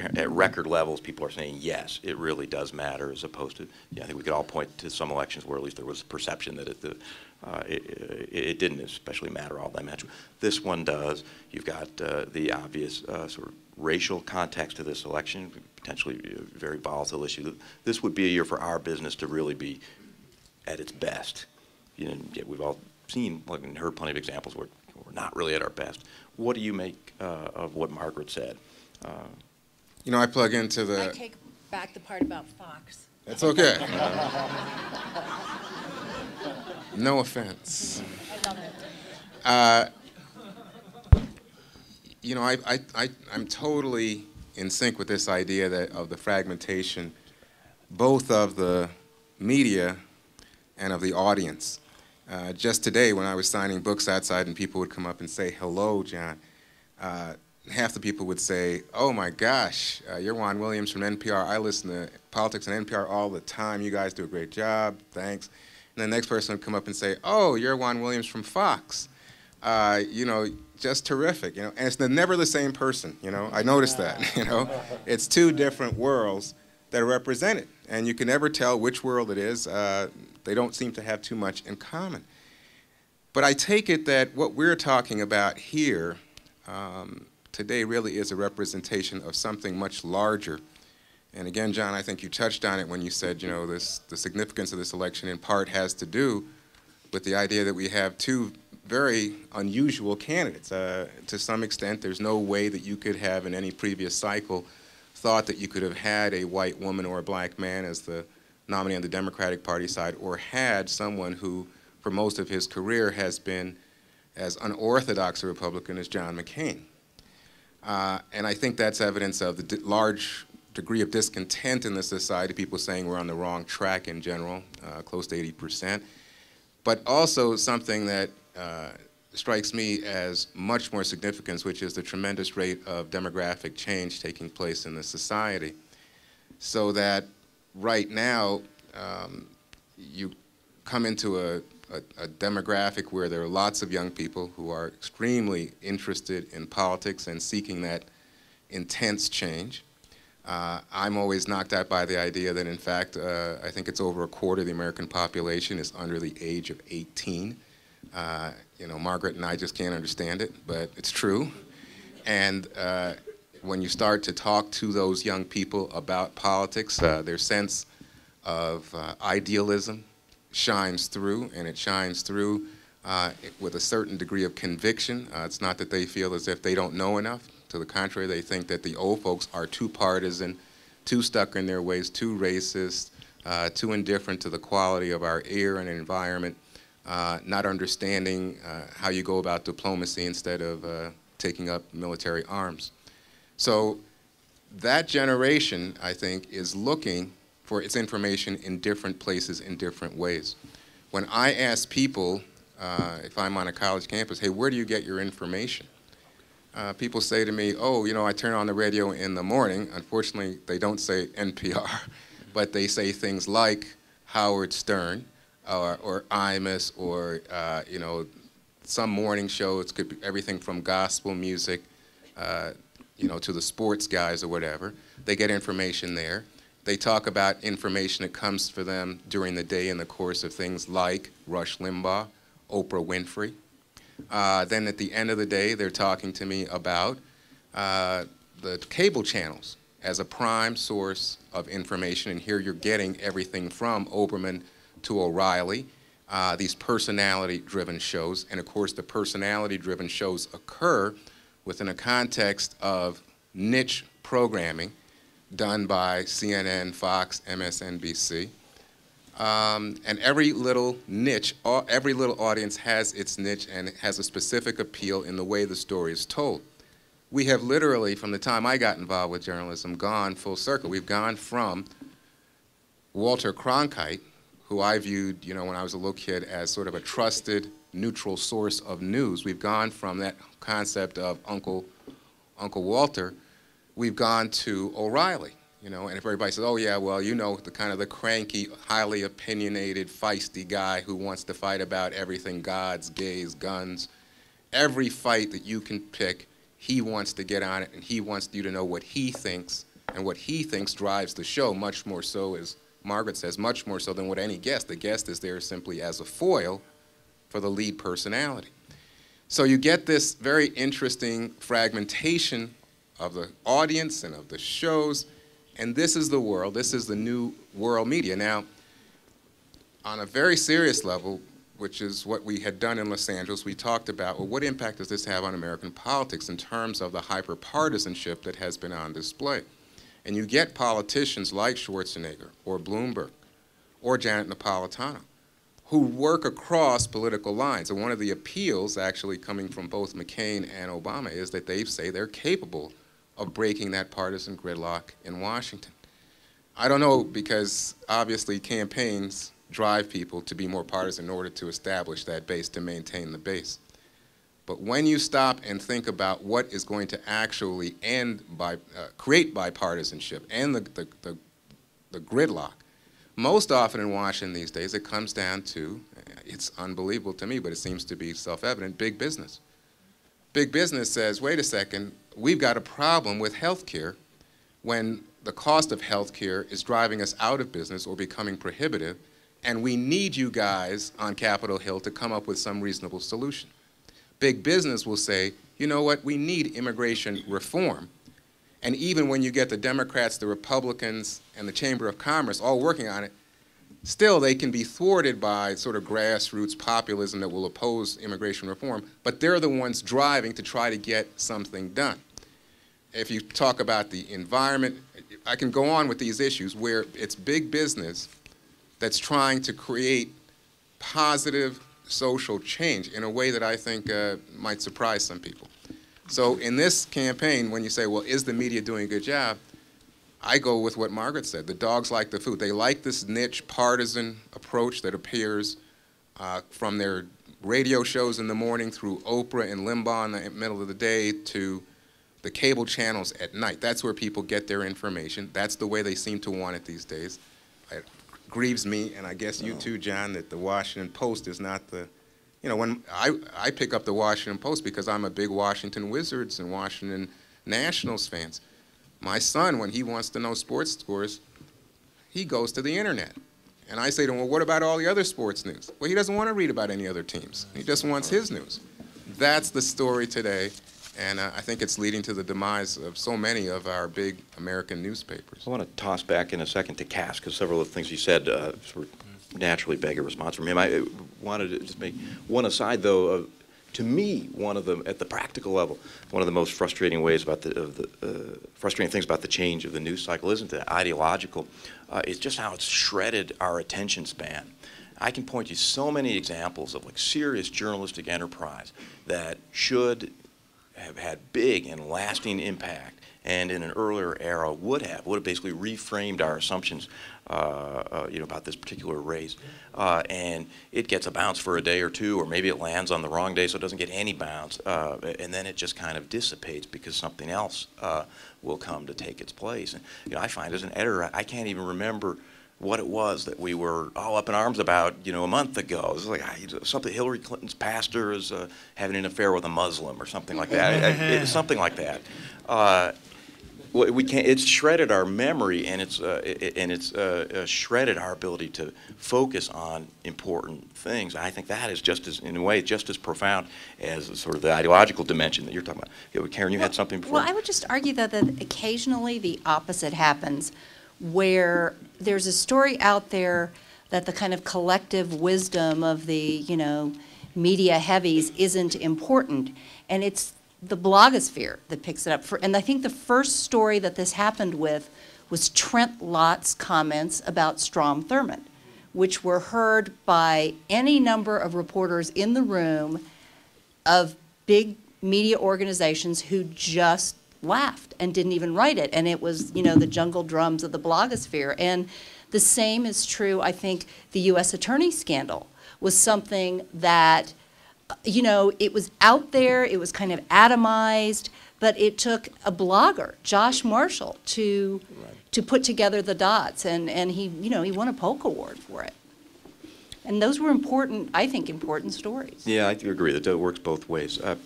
Speaker 4: at record levels, people are saying yes, it really does matter, as opposed to, yeah, I think we could all point to some elections where at least there was a perception that it, the, uh, it, it, didn't especially matter all that much. This one does. You've got uh, the obvious uh, sort of racial context to this election, potentially a very volatile issue. This would be a year for our business to really be at its best. You know, we've all seen and heard plenty of examples where we're not really at our best. What do you make uh, of what Margaret said?
Speaker 8: You know, I plug into the.
Speaker 7: I take back the part about Fox.
Speaker 8: that's okay. No offense.
Speaker 7: I love it.
Speaker 8: Uh, You know, I, I, I, I'm totally in sync with this idea that, of the fragmentation, both of the media and of the audience. Uh, just today, when I was signing books outside and people would come up and say, hello, John, uh, half the people would say, oh my gosh, uh, you're Juan Williams from NPR. I listen to politics on NPR all the time. You guys do a great job. Thanks. And the next person would come up and say, oh, you're Juan Williams from Fox. Uh, you know, just terrific, you know, and it's never the same person, you know, I noticed that, *laughs* you know, it's two different worlds that are represented, and you can never tell which world it is. Uh, they don't seem to have too much in common. But I take it that what we're talking about here um, today really is a representation of something much larger. And again, John, I think you touched on it when you said, you know, this, the significance of this election in part has to do with the idea that we have two very unusual candidates. Uh, to some extent, there's no way that you could have in any previous cycle thought that you could have had a white woman or a black man as the nominee on the Democratic Party side, or had someone who, for most of his career, has been as unorthodox a Republican as John McCain. Uh, and I think that's evidence of the large degree of discontent in the society, people saying we're on the wrong track in general, uh, close to 80%, but also something that uh, strikes me as much more significant, which is the tremendous rate of demographic change taking place in the society. So that right now, um, you come into a, a, a, demographic where there are lots of young people who are extremely interested in politics and seeking that intense change. Uh, I'm always knocked out by the idea that, in fact, uh, I think it's over a quarter of the American population is under the age of 18. Uh, you know, Margaret and I just can't understand it, but it's true. And uh, when you start to talk to those young people about politics, uh, their sense of uh, idealism shines through, and it shines through with a certain degree of conviction. it's not that they feel as if they don't know enough to the contrary, they think that the old folks are too partisan, too stuck in their ways, too racist, uh, too indifferent to the quality of our air and environment, uh, not understanding uh, how you go about diplomacy instead of uh, taking up military arms. So that generation, I think, is looking for its information in different places in different ways. When I ask people, uh, if I'm on a college campus, hey, where do you get your information? uh, people say to me, oh, you know, I turn on the radio in the morning. Unfortunately, they don't say *laughs* NPR, but they say things like Howard Stern or, or Imus or, uh, you know, some morning shows. Could be everything from gospel music, uh, you know, to the sports guys or whatever. They get information there. They talk about information that comes for them during the day in the course of things like Rush Limbaugh, Oprah Winfrey. Uh, then at the end of the day, they're talking to me about uh, the cable channels as a prime source of information. And here you're getting everything from Olbermann to O'Reilly, uh, these personality-driven shows. And of course, the personality-driven shows occur within a context of niche programming done by CNN, Fox, MSNBC. Um, and every little niche, every little audience has its niche and has a specific appeal in the way the story is told. We have literally, from the time I got involved with journalism, gone full circle. We've gone from Walter Cronkite, who I viewed, you know, when I was a little kid as sort of a trusted, neutral source of news. We've gone from that concept of Uncle, Uncle Walter, we've gone to O'Reilly you know, and if everybody says, oh yeah, well, you know, the kind of the cranky, highly opinionated, feisty guy who wants to fight about everything, gods, gays, guns, every fight that you can pick, he wants to get on it and he wants you to know what he thinks and what he thinks drives the show much more so, as Margaret says, much more so than what any guest. The guest is there simply as a foil for the lead personality. So you get this very interesting fragmentation of the audience and of the shows and this is the world, this is the new world media. Now, on a very serious level, which is what we had done in Los Angeles, we talked about, well, what impact does this have on American politics in terms of the hyperpartisanship that has been on display? And you get politicians like Schwarzenegger or Bloomberg or Janet Napolitano who work across political lines. And one of the appeals actually coming from both McCain and Obama is that they say they're capable of breaking that partisan gridlock in Washington. I don't know because obviously campaigns drive people to be more partisan in order to establish that base, to maintain the base. But when you stop and think about what is going to actually end by, uh, create bipartisanship and the, the, the, the gridlock, most often in Washington these days it comes down to, it's unbelievable to me, but it seems to be self-evident, big business. Big business says, wait a second, we've got a problem with health care when the cost of health care is driving us out of business or becoming prohibitive, and we need you guys on Capitol Hill to come up with some reasonable solution. Big business will say, you know what, we need immigration reform. And even when you get the Democrats, the Republicans, and the Chamber of Commerce all working on it, still they can be thwarted by sort of grassroots populism that will oppose immigration reform, but they're the ones driving to try to get something done if you talk about the environment, I can go on with these issues where it's big business that's trying to create positive social change in a way that I think uh, might surprise some people. So in this campaign, when you say, well, is the media doing a good job? I go with what Margaret said. The dogs like the food. They like this niche partisan approach that appears uh, from their radio shows in the morning through Oprah and Limbaugh in the middle of the day to the cable channels at night. That's where people get their information. That's the way they seem to want it these days. It grieves me, and I guess you oh. too, John, that the Washington Post is not the, you know, when I, I pick up the Washington Post because I'm a big Washington Wizards and Washington Nationals fans. My son, when he wants to know sports scores, he goes to the internet. And I say to him, well, what about all the other sports news? Well, he doesn't want to read about any other teams. He just wants his news. That's the story today, and uh, I think it's leading to the demise of so many of our big American newspapers.
Speaker 4: I want to toss back in a second to Cass, because several of the things you said uh, sort of naturally beg a response from him. I uh, wanted to just make one aside, though, of, to me, one of the, at the practical level, one of the most frustrating ways about the, of the uh, frustrating things about the change of the news cycle isn't the ideological, uh, it's just how it's shredded our attention span. I can point you so many examples of like serious journalistic enterprise that should have had big and lasting impact and in an earlier era would have, would have basically reframed our assumptions uh, uh, you know, about this particular race. Uh, and it gets a bounce for a day or two, or maybe it lands on the wrong day so it doesn't get any bounce. Uh, and then it just kind of dissipates because something else uh, will come to take its place. And you know, I find as an editor, I can't even remember what it was that we were all up in arms about, you know, a month ago. It was like ah, something. Hillary Clinton's pastor is uh, having an affair with a Muslim, or something like that. it, it, something like that. Uh, we can't. It's shredded our memory, and it's uh, it, and it's uh, uh, shredded our ability to focus on important things. I think that is just as, in a way, just as profound as sort of the ideological dimension that you're talking about. Karen, you
Speaker 5: well,
Speaker 4: had something before.
Speaker 5: Well, I would just argue though that occasionally the opposite happens, where there's a story out there that the kind of collective wisdom of the you know media heavies isn't important, and it's the blogosphere that picks it up. For, and I think the first story that this happened with was Trent Lott's comments about Strom Thurmond, which were heard by any number of reporters in the room of big media organizations who just laughed and didn't even write it. And it was, you know, the jungle drums of the blogosphere. And the same is true, I think, the U.S. Attorney scandal was something that you know, it was out there, it was kind of atomized, but it took a blogger, Josh Marshall, to to put together the dots, and and he, you know, he won a Polk Award for it. And those were important, I think, important stories.
Speaker 4: Yeah, I do agree that it works both ways. Uh,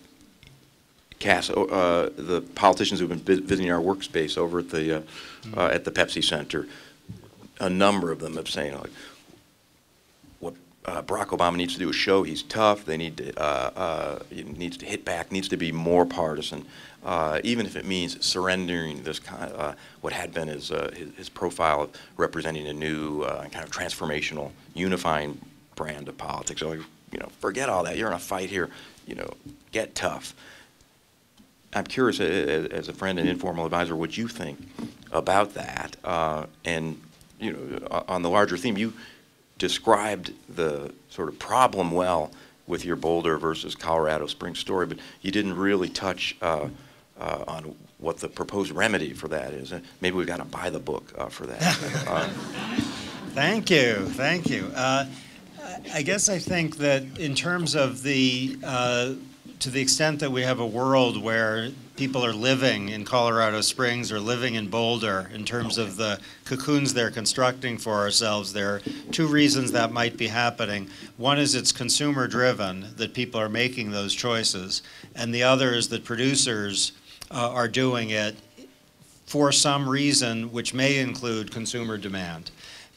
Speaker 4: Cass, oh, uh, the politicians who've been visiting our workspace over at the uh, uh, at the Pepsi Center, a number of them have saying like, what uh, Barack Obama needs to do is show. He's tough. They need to uh, uh, needs to hit back. Needs to be more partisan, even if it means surrendering this kind of what had been his, his, his profile of representing a new kind of transformational, unifying brand of politics. So you know, forget all that. You're in a fight here. You know, get tough. I'm curious, as a friend and informal advisor, what you think about that, and you know, on the larger theme, you described the sort of problem well with your Boulder versus Colorado Springs story, but you didn't really touch uh, uh, on what the proposed remedy for that is. Uh, maybe we've got to buy the book uh, for that. *laughs* Uh,
Speaker 6: thank you, thank you. Uh, I guess I think that in terms of the, to the extent that we have a world where people are living in Colorado Springs or living in Boulder in terms of the cocoons they're constructing for ourselves. There are two reasons that might be happening. One is it's consumer driven, that people are making those choices, and the other is that producers uh, are doing it for some reason, which may include consumer demand.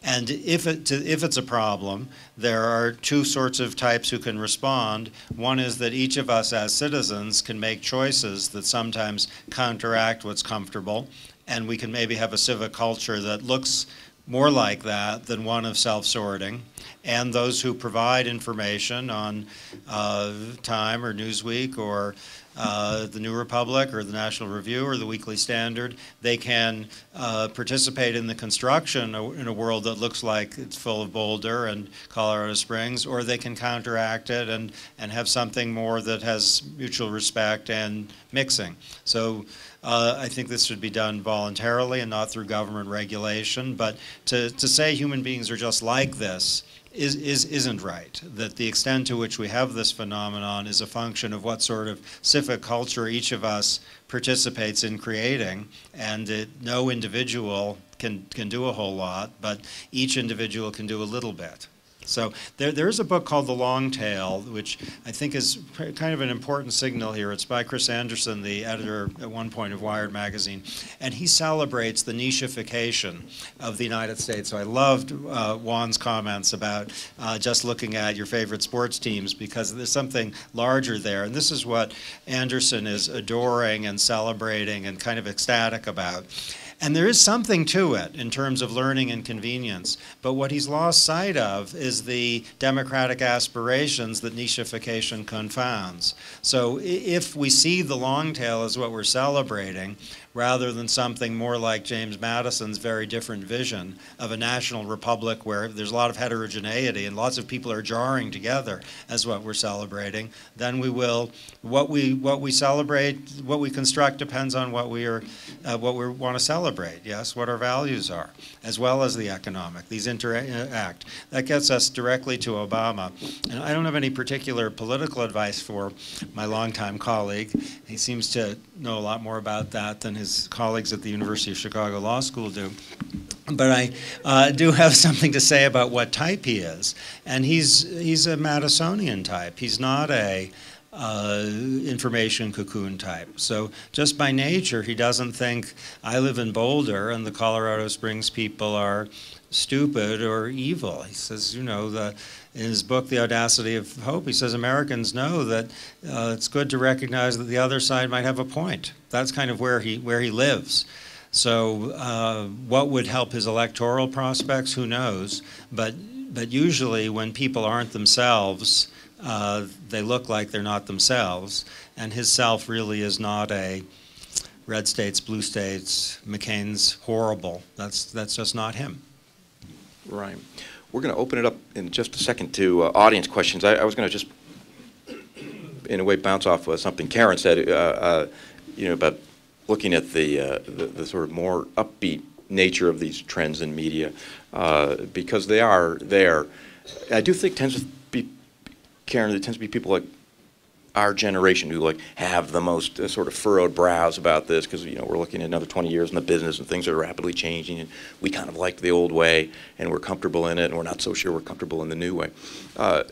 Speaker 6: And if, it, if it's a problem, there are two sorts of types who can respond. One is that each of us as citizens can make choices that sometimes counteract what's comfortable, and we can maybe have a civic culture that looks more like that than one of self-sorting. And those who provide information on uh, Time or Newsweek or uh, the New Republic or the National Review or the Weekly Standard. They can uh, participate in the construction in a world that looks like it's full of Boulder and Colorado Springs, or they can counteract it and, and have something more that has mutual respect and mixing. So uh, I think this should be done voluntarily and not through government regulation. But to, to say human beings are just like this is, is, isn't right. That the extent to which we have this phenomenon is a function of what sort of civic culture each of us participates in creating, and that no individual can, can do a whole lot, but each individual can do a little bit. So there, there is a book called The Long Tail, which I think is kind of an important signal here. It's by Chris Anderson, the editor at one point of Wired magazine, and he celebrates the nichification of the United States. So I loved uh, Juan's comments about uh, just looking at your favorite sports teams because there's something larger there, and this is what Anderson is adoring and celebrating and kind of ecstatic about. And there is something to it in terms of learning and convenience. But what he's lost sight of is the democratic aspirations that nichification confounds. So if we see the long tail as what we're celebrating, rather than something more like James Madison's very different vision of a national republic where there's a lot of heterogeneity and lots of people are jarring together as what we're celebrating, then we will, what we, what we celebrate, what we construct depends on what we are, uh, what we want to celebrate, yes, what our values are, as well as the economic. These interact. That gets us directly to Obama. And I don't have any particular political advice for my longtime colleague. He seems to know a lot more about that than his colleagues at the University of Chicago Law School do. But I uh, do have *laughs* something to say about what type he is. And he's, he's a Madisonian type. He's not a uh, information cocoon type. So just by nature, he doesn't think I live in Boulder and the Colorado Springs people are stupid or evil. He says, you know, the, in his book, The Audacity of Hope, he says Americans know that uh, it's good to recognize that the other side might have a point. That's kind of where he, where he lives. So, uh, what would help his electoral prospects? Who knows? But, but usually, when people aren't themselves, uh, they look like they're not themselves. And his self really is not a red states, blue states, McCain's horrible. That's, that's just not him.
Speaker 4: Right. We're going to open it up in just a second to uh, audience questions. I, I was going to just, in a way, bounce off of something Karen said, uh, uh, you know, about looking at the, uh, the, the sort of more upbeat nature of these trends in media, uh, because they are there. I do think tends to be, Karen, it tends to be people like our generation who like have the most uh, sort of furrowed brows about this because you know we're looking at another 20 years in the business and things are rapidly changing and we kind of like the old way and we're comfortable in it and we're not so sure we're comfortable in the new way. Uh,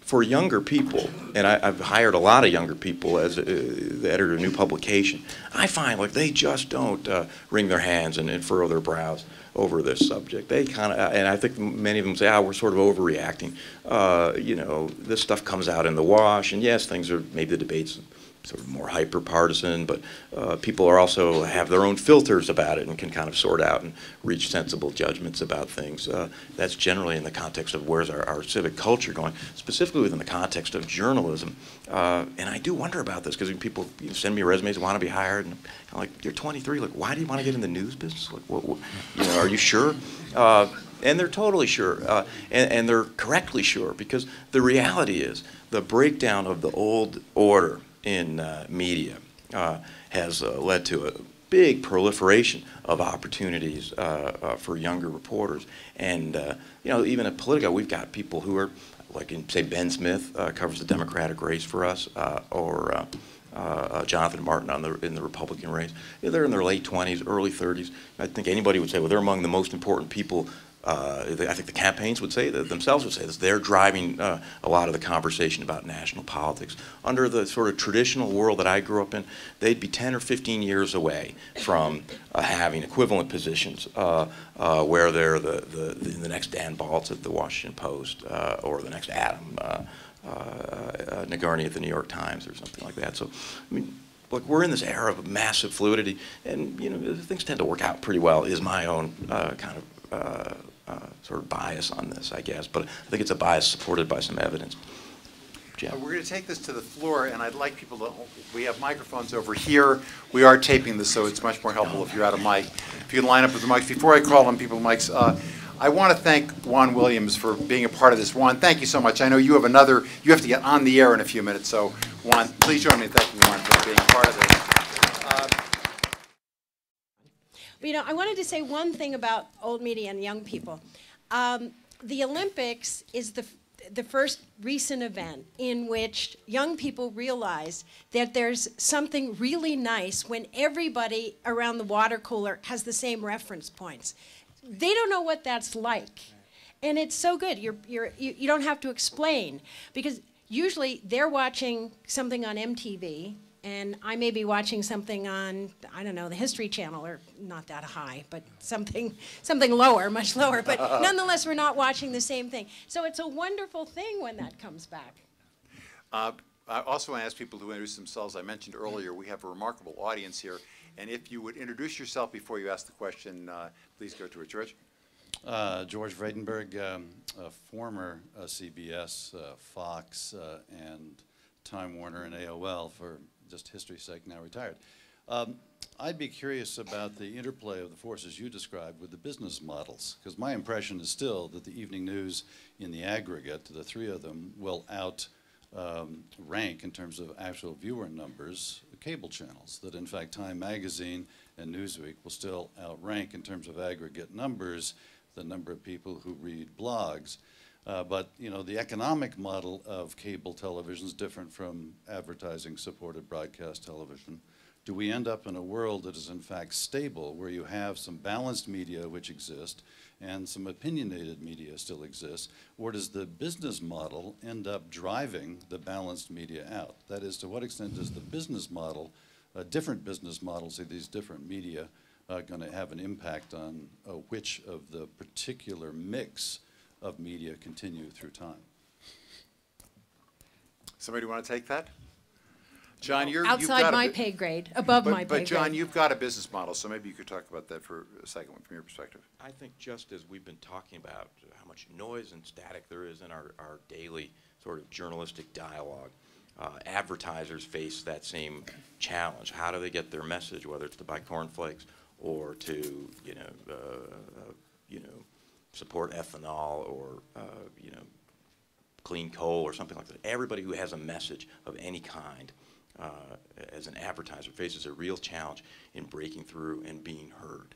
Speaker 4: for younger people, and I, I've hired a lot of younger people as uh, the editor of a new publication, I find like they just don't uh, wring their hands and, and furrow their brows over this subject. They kind of, and I think many of them say, "Ah, we're sort of overreacting." Uh, you know, this stuff comes out in the wash, and yes, things are maybe the debates sort of more hyper partisan, but uh, people are also have their own filters about it and can kind of sort out and reach sensible judgments about things. Uh, that's generally in the context of where's our, our civic culture going, specifically within the context of journalism. Uh, and I do wonder about this because people you know, send me resumes, want to be hired, and I'm like, you're 23. Like, why do you want to get in the news business? Like, what, what, you know, are you sure? Uh, and they're totally sure, uh, and, and they're correctly sure because the reality is the breakdown of the old order in uh, media uh, has uh, led to a big proliferation of opportunities uh, uh, for younger reporters. And, you know, even at Politico, we've got people who are, like, in, say, Ben Smith covers the Democratic race for us, or Jonathan Martin on the, in the Republican race. They're in their late 20s, early 30s. I think anybody would say, well, they're among the most important people uh, I think the campaigns would say that themselves would say this. They're driving uh, a lot of the conversation about national politics. Under the sort of traditional world that I grew up in, they'd be 10 or 15 years away from uh, having equivalent positions uh, uh, where they're the, the, the, next Dan Balz at the Washington Post uh, or the next Adam Nagourney at the New York Times or something like that. So, I mean, look, we're in this era of massive fluidity, and you know things tend to work out pretty well. Is my own kind of uh, sort of bias on this, I guess, but I think it's a bias supported by some evidence. Jeff.
Speaker 1: Uh, We're going to take this to the floor, and I'd like people to, we have microphones over here. We are taping this, so it's much more helpful if you're out of mic. If you can line up with the mics. Before I call on people mics, uh, I want to thank Juan Williams for being a part of this. Juan, thank you so much. I know you have another, you have to get on the air in a few minutes, so Juan, please join me in thanking Juan for being part of this.
Speaker 7: You know, I wanted to say one thing about old media and young people. Um, the Olympics is the, the first recent event in which young people realize that there's something really nice when everybody around the water cooler has the same reference points. They don't know what that's like. And it's so good. You're, you're, you, you don't have to explain because usually they're watching something on MTV and I may be watching something on, I don't know, the History Channel, or not that high, but something, something lower, much lower. But *laughs* nonetheless, we're not watching the same thing. So it's a wonderful thing when that comes back.
Speaker 1: Uh, I also want to ask people to introduce themselves. I mentioned earlier, we have a remarkable audience here, and if you would introduce yourself before you ask the question, uh, please go to it. George?
Speaker 9: Uh, George Vradenburg, um, a former uh, CBS, uh, Fox, uh, and Time Warner and AOL for just history's sake, now retired. Um, I'd be curious about the interplay of the forces you described with the business models, because my impression is still that the evening news in the aggregate, the three of them, will out um, rank in terms of actual viewer numbers cable channels. That in fact, Time Magazine and Newsweek will still outrank in terms of aggregate numbers the number of people who read blogs. Uh, but you know, the economic model of cable television is different from advertising-supported broadcast television. Do we end up in a world that is in fact stable, where you have some balanced media which exist and some opinionated media still exists, or does the business model end up driving the balanced media out? That is, to what extent does the business model, uh, different business models of these different media, uh, going to have an impact on uh, which of the particular mix of media continue through time.
Speaker 1: Somebody want to take that? John, you're, you've got
Speaker 7: Outside
Speaker 1: a
Speaker 7: my pay grade, above
Speaker 1: but-
Speaker 7: my pay grade.
Speaker 1: But John, you've got a business model, so maybe you could talk about that for a second from your perspective.
Speaker 4: I think just as we've been talking about how much noise and static there is in our, our daily sort of journalistic dialogue, uh, advertisers face that same challenge. How do they get their message, whether it's to buy cornflakes or to, you know, uh, you know, support ethanol or, uh, you know, clean coal or something like that. Everybody who has a message of any kind uh, as an advertiser faces a real challenge in breaking through and being heard.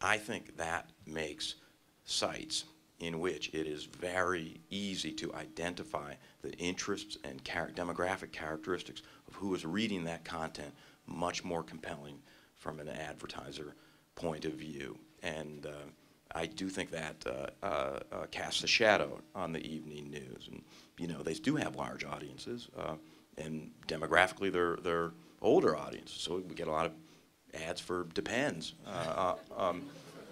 Speaker 4: I think that makes sites in which it is very easy to identify the interests and char- demographic characteristics of who is reading that content much more compelling from an advertiser point of view. And uh, I do think that uh, uh, uh, casts a shadow on the evening news. And, you know, they do have large audiences, uh, and demographically they're, they're older audiences. So we get a lot of ads for Depends, uh, um,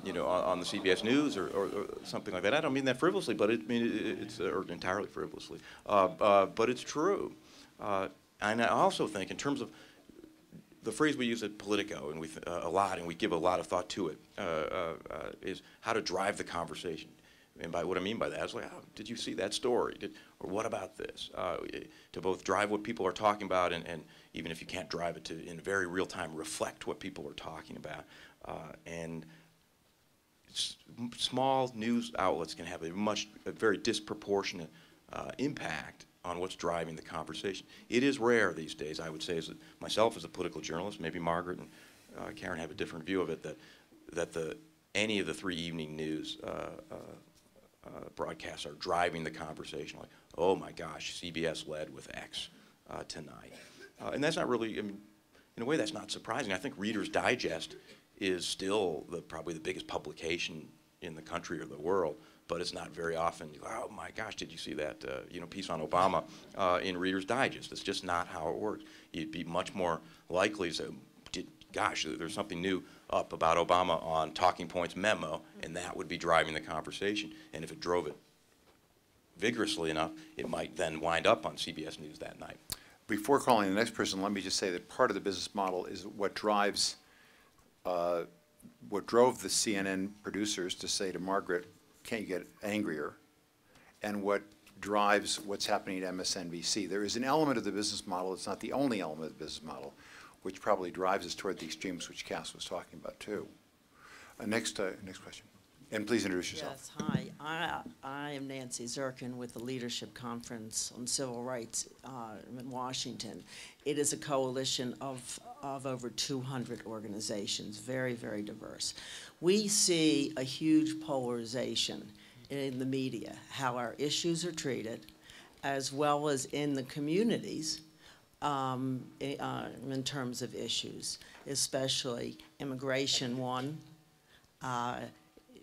Speaker 4: you know, on, on the CBS News or, or, or something like that. I don't mean that frivolously, but it, I mean, it, it's, or entirely frivolously. But it's true. And I also think in terms of the phrase we use at Politico and we uh, a lot, and we give a lot of thought to it, uh, uh, uh, is how to drive the conversation. And by what I mean by that is like, oh, did you see that story? Did, or what about this? Uh, to both drive what people are talking about and, and even if you can't drive it to in very real time reflect what people are talking about. And small news outlets can have a much a very disproportionate impact on what's driving the conversation. It is rare these days, I would say, as myself as a political journalist, maybe Margaret and uh, Karen have a different view of it, that that the any of the three evening news uh, uh, uh, broadcasts are driving the conversation. Like, oh my gosh, CBS led with X uh, tonight, uh, and that's not really. I mean, in a way, that's not surprising. I think Reader's Digest is still the, probably the biggest publication in the country or the world, but it's not very often. Oh my gosh, did you see that? Uh, you know, piece on Obama uh, in Reader's Digest. It's just not how it works. You'd be much more likely to, did, gosh, there's something new up about Obama on Talking Points memo, and that would be driving the conversation. And if it drove it vigorously enough, it might then wind up on CBS News that night.
Speaker 1: Before calling the next person, let me just say that part of the business model is what drives, uh, what drove the CNN producers to say to Margaret, can't you get angrier? And what drives what's happening at MSNBC. There is an element of the business model, it's not the only element of the business model, which probably drives us toward the extremes which Cass was talking about too. Uh, Next, uh, next question. And please introduce yourself.
Speaker 10: Yes, hi. I, I am Nancy Zirkin with the Leadership Conference on Civil Rights uh, in Washington. It is a coalition of, of over 200 organizations, very, very diverse. We see a huge polarization in the media, how our issues are treated, as well as in the communities um, i- uh, in terms of issues, especially immigration, one, uh,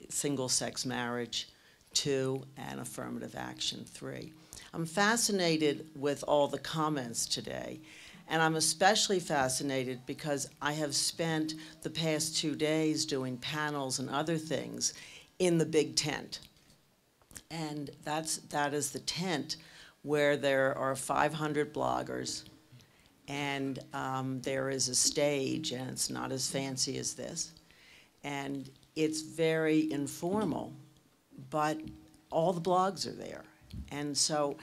Speaker 10: single-sex marriage, two, and affirmative action, three. I'm fascinated with all the comments today, and I'm especially fascinated because I have spent the past two days doing panels and other things in the big tent. And that's, that is the tent where there are 500 bloggers, and um, there is a stage, and it's not as fancy as this. And it's very informal, but all the blogs are there. And so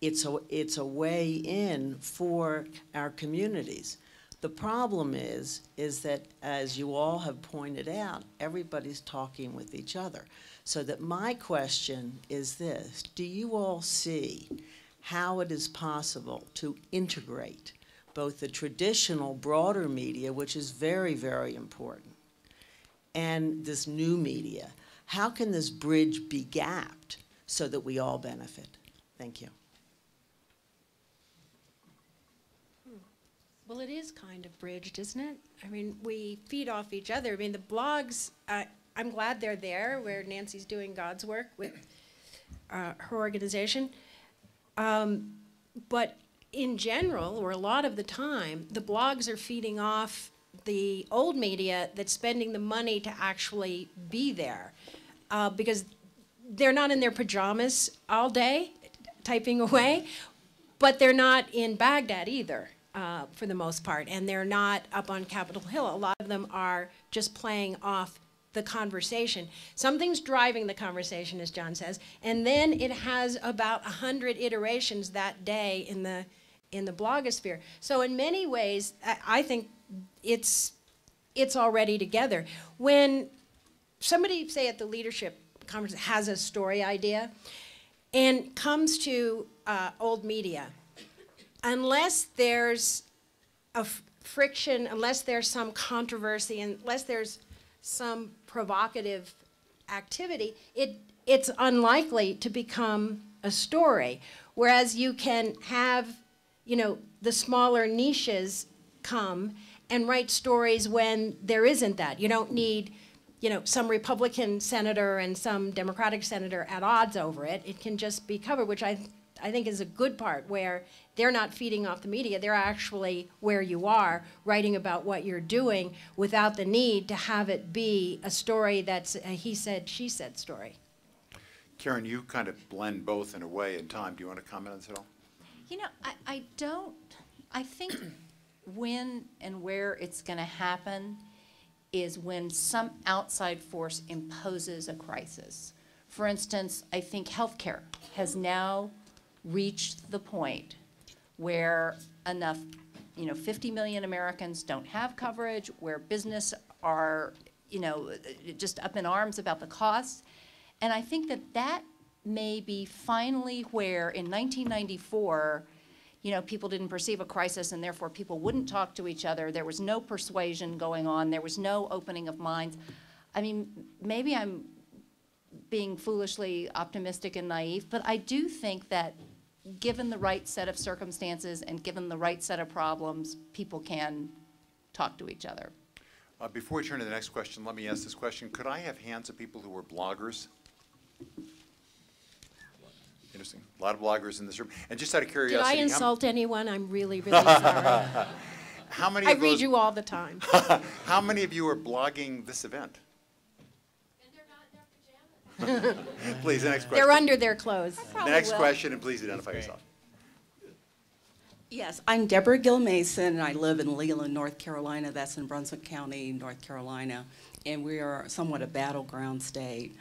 Speaker 10: it's a, it's a way in for our communities. The problem is, is that as you all have pointed out, everybody's talking with each other. So that my question is this, do you all see how it is possible to integrate both the traditional broader media, which is very, very important, and this new media. How can this bridge be gapped so that we all benefit? Thank you.
Speaker 7: Well, it is kind of bridged, isn't it? I mean, we feed off each other. I mean, the blogs, uh, I'm glad they're there where Nancy's doing God's work with uh, her organization. Um, but in general, or a lot of the time, the blogs are feeding off the old media that's spending the money to actually be there. Uh, because they're not in their pajamas all day typing away, but they're not in Baghdad either, uh, for the most part, and they're not up on Capitol Hill. A lot of them are just playing off the conversation. Something's driving the conversation, as John says, and then it has about a hundred iterations that day in the in the blogosphere. So in many ways, I, I think it's it's already together. When somebody, say at the leadership conference, has a story idea and comes to uh, old media, unless there's a friction, unless there's some controversy, unless there's some provocative activity, it, it's unlikely to become a story. Whereas you can have, you know, the smaller niches come and write stories when there isn't that. You don't need, you know, some Republican senator and some Democratic senator at odds over it. It can just be covered, which I, I think is a good part where they're not feeding off the media. They're actually where you are, writing about what you're doing without the need to have it be a story that's a he said, she said story.
Speaker 1: Karen, you kind of blend both in a way in time. Do you want to comment on this at all?
Speaker 5: You know, I, I don't, I think when and where it's going to happen is when some outside force imposes a crisis. For instance, I think healthcare has now reached the point where enough, you know, 50 million Americans don't have coverage, where business are, you know, just up in arms about the costs. And I think that that may be finally where, in 1994, you know, people didn't perceive a crisis and therefore people wouldn't talk to each other. There was no persuasion going on. There was no opening of minds. I mean, maybe I'm being foolishly optimistic and naive, but I do think that given the right set of circumstances and given the right set of problems, people can talk to each other.
Speaker 1: Uh, Before we turn to the next question, let me ask this question. Could I have hands of people who were bloggers? Interesting. A lot of bloggers in this room. And just out of curiosity.
Speaker 7: Did
Speaker 1: curiosity.
Speaker 7: I
Speaker 1: how-
Speaker 7: insult anyone? I'm really, really sorry. *laughs*
Speaker 1: How many
Speaker 7: I
Speaker 1: of
Speaker 7: read
Speaker 1: those,
Speaker 7: you all the time. *laughs*
Speaker 1: how many of you are blogging this event? *laughs* Please, the next question.
Speaker 7: They're under their clothes.
Speaker 1: The next question, and please identify yourself.
Speaker 11: Yes, I'm Deborah Gill Mason, and I live in Leland, North Carolina. That's in Brunswick County, North Carolina, and we are somewhat a battleground state.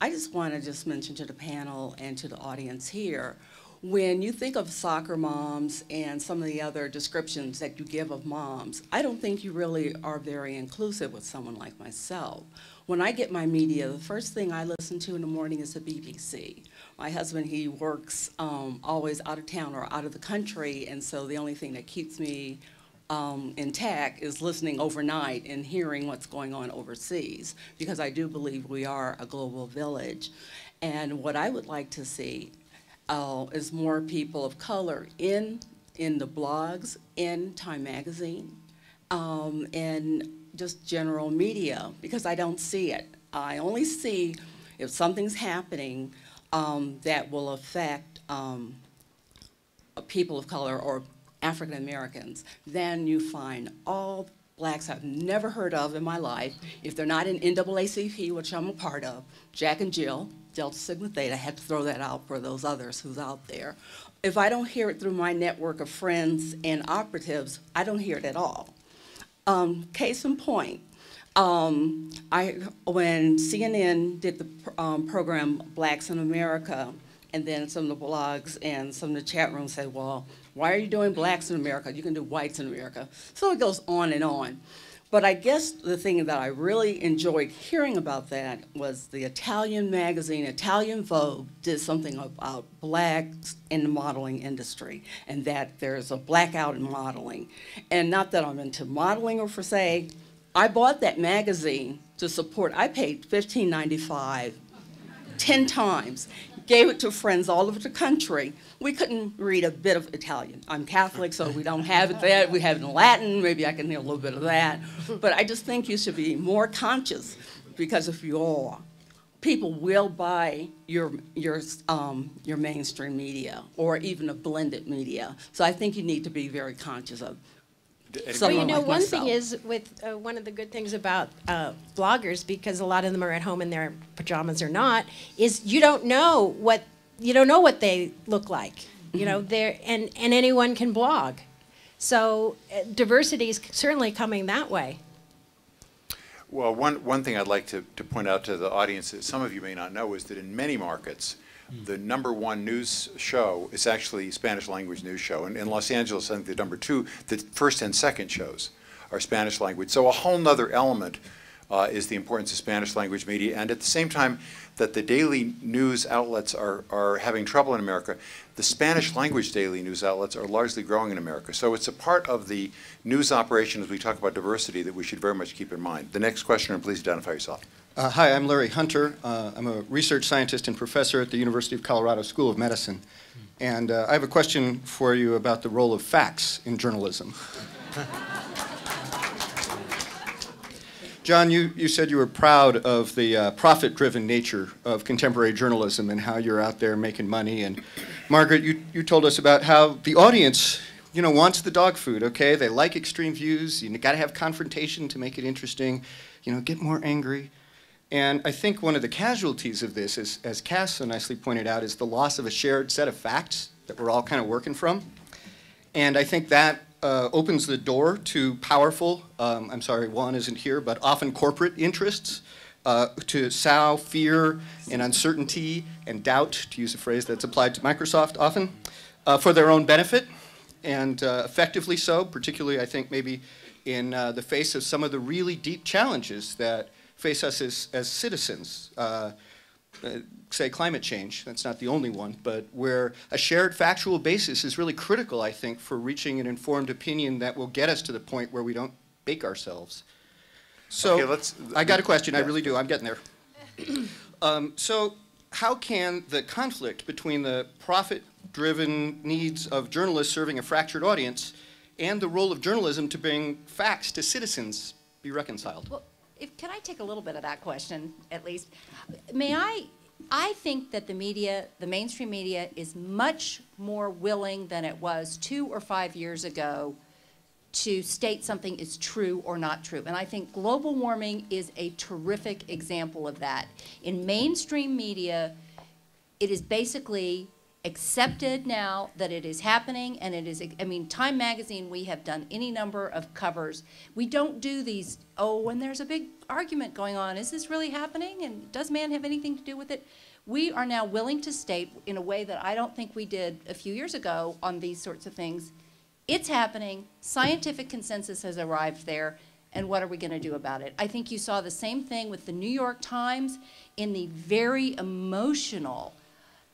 Speaker 11: I just want to just mention to the panel and to the audience here, when you think of soccer moms and some of the other descriptions that you give of moms, I don't think you really are very inclusive with someone like myself. When I get my media, the first thing I listen to in the morning is the BBC. My husband, he works um, always out of town or out of the country, and so the only thing that keeps me um, intact is listening overnight and hearing what's going on overseas, because I do believe we are a global village. And what I would like to see uh, is more people of color in, in the blogs, in Time Magazine, um, and just general media, because I don't see it. I only see if something's happening um, that will affect um, people of color or African Americans, then you find all blacks I've never heard of in my life. If they're not in NAACP, which I'm a part of, Jack and Jill, Delta Sigma Theta, I had to throw that out for those others who's out there. If I don't hear it through my network of friends and operatives, I don't hear it at all. Um, case in point, um, I, when CNN did the um, program Blacks in America, and then some of the blogs and some of the chat rooms said, well, why are you doing blacks in America? You can do whites in America. So it goes on and on. But I guess the thing that I really enjoyed hearing about that was the Italian magazine, Italian Vogue, did something about blacks in the modeling industry and that there's a blackout in modeling. And not that I'm into modeling or for say, I bought that magazine to support, I paid $15.95 10 times, gave it to friends all over the country. We couldn't read a bit of Italian. I'm Catholic, so we don't have it there. We have it in Latin. Maybe I can hear a little bit of that. But I just think you should be more conscious because if you are, people will buy your, your, um, your mainstream media or even a blended media. So I think you need to be very conscious of
Speaker 7: Well, you know,
Speaker 11: like
Speaker 7: one thing is with, uh, one of the good things about uh, bloggers, because a lot of them are at home in their pajamas or not, is you don't know what, you don't know what they look like. You know,
Speaker 11: Mm-hmm.
Speaker 7: they're, and, and anyone can blog. So uh, diversity is certainly coming that way.
Speaker 1: Well, one, one thing I'd like to, to point out to the audience that some of you may not know is that in many markets, the number one news show is actually Spanish language news show. And in Los Angeles, I think the number two, the first and second shows are Spanish language. So a whole nother element uh, is the importance of Spanish language media. And at the same time that the daily news outlets are, are having trouble in America, the Spanish language daily news outlets are largely growing in America. So it's a part of the news operation as we talk about diversity that we should very much keep in mind. The next questioner, please identify yourself.
Speaker 12: Uh, hi, I'm Larry Hunter. Uh, I'm a research scientist and professor at the University of Colorado School of Medicine. And uh, I have a question for you about the role of facts in journalism. John, you, you said you were proud of the uh, profit-driven nature of contemporary journalism and how you're out there making money. And Margaret, you, you told us about how the audience, you know, wants the dog food, okay? They like extreme views. You got to have confrontation to make it interesting. You know, get more angry. And I think one of the casualties of this, is, as Cass so nicely pointed out, is the loss of a shared set of facts that we're all kind of working from. And I think that uh, opens the door to powerful, um, I'm sorry, Juan isn't here, but often corporate interests uh, to sow fear and uncertainty and doubt, to use a phrase that's applied to Microsoft often, uh, for their own benefit, and uh, effectively so, particularly, I think, maybe in uh, the face of some of the really deep challenges that face us as, as citizens. Uh, uh, say climate change, that's not the only one, but where a shared factual basis is really critical, I think, for reaching an informed opinion that will get us to the point where we don't bake ourselves. So,
Speaker 1: Okay, let's-
Speaker 12: I got a question, I really do, I'm getting there. *clears throat* Um, so, how can the conflict between the profit-driven needs of journalists serving a fractured audience and the role of journalism to bring facts to citizens be reconciled?
Speaker 5: Well, if, can I take a little bit of that question, at least? May I, I think that the media, the mainstream media, is much more willing than it was two or five years ago to state something is true or not true. And I think global warming is a terrific example of that. In mainstream media, it is basically accepted now that it is happening and it is, I mean, Time Magazine, we have done any number of covers. We don't do these, oh, when there's a big argument going on, is this really happening? And does man have anything to do with it? We are now willing to state in a way that I don't think we did a few years ago on these sorts of things. It's happening, scientific consensus has arrived there, and what are we going to do about it? I think you saw the same thing with the New York Times in the very emotional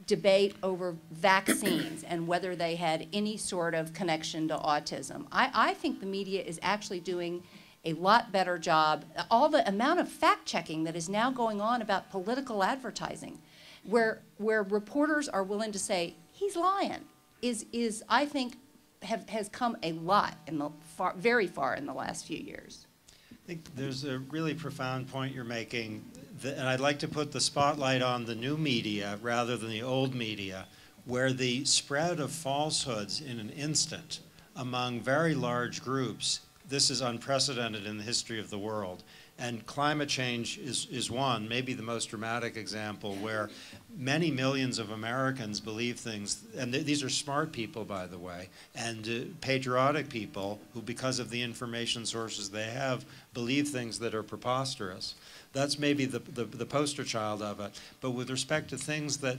Speaker 5: debate over vaccines and whether they had any sort of connection to autism. I, I think the media is actually doing a lot better job. All the amount of fact checking that is now going on about political advertising, where, where reporters are willing to say, he's lying, is, is I think, have, has come a lot in the far, very far in the last few years.
Speaker 6: I think there's a really profound point you're making, that- and I'd like to put the spotlight on the new media rather than the old media, where the spread of falsehoods in an instant among very large groups, this is unprecedented in the history of the world. And climate change is, is one, maybe the most dramatic example, where many millions of Americans believe things, and th- these are smart people, by the way, and uh, patriotic people who, because of the information sources they have, believe things that are preposterous. That's maybe the, the, the poster child of it. But with respect to things that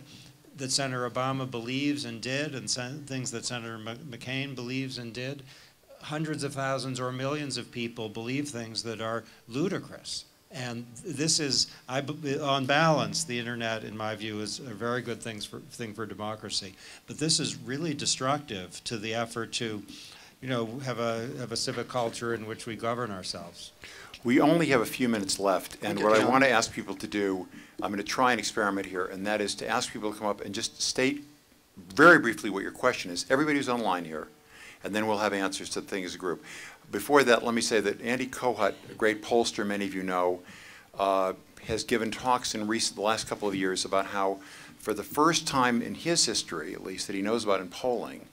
Speaker 6: that Senator Obama believes and did, and things that Senator McCain believes and did, hundreds of thousands or millions of people believe things that are ludicrous. And this is, I, on balance, the internet, in my view, is a very good things for, thing for democracy. But this is really destructive to the effort to, you know, have a, have a civic culture in which we govern ourselves.
Speaker 1: We only have a few minutes left, and what I want to ask people to do, I'm going to try an experiment here, and that is to ask people to come up and just state very briefly what your question is. Everybody who's online here, and then we'll have answers to the thing as a group. Before that, let me say that Andy Kohut, a great pollster many of you know, uh, has given talks in recent, the last couple of years about how, for the first time in his history, at least, that he knows about in polling,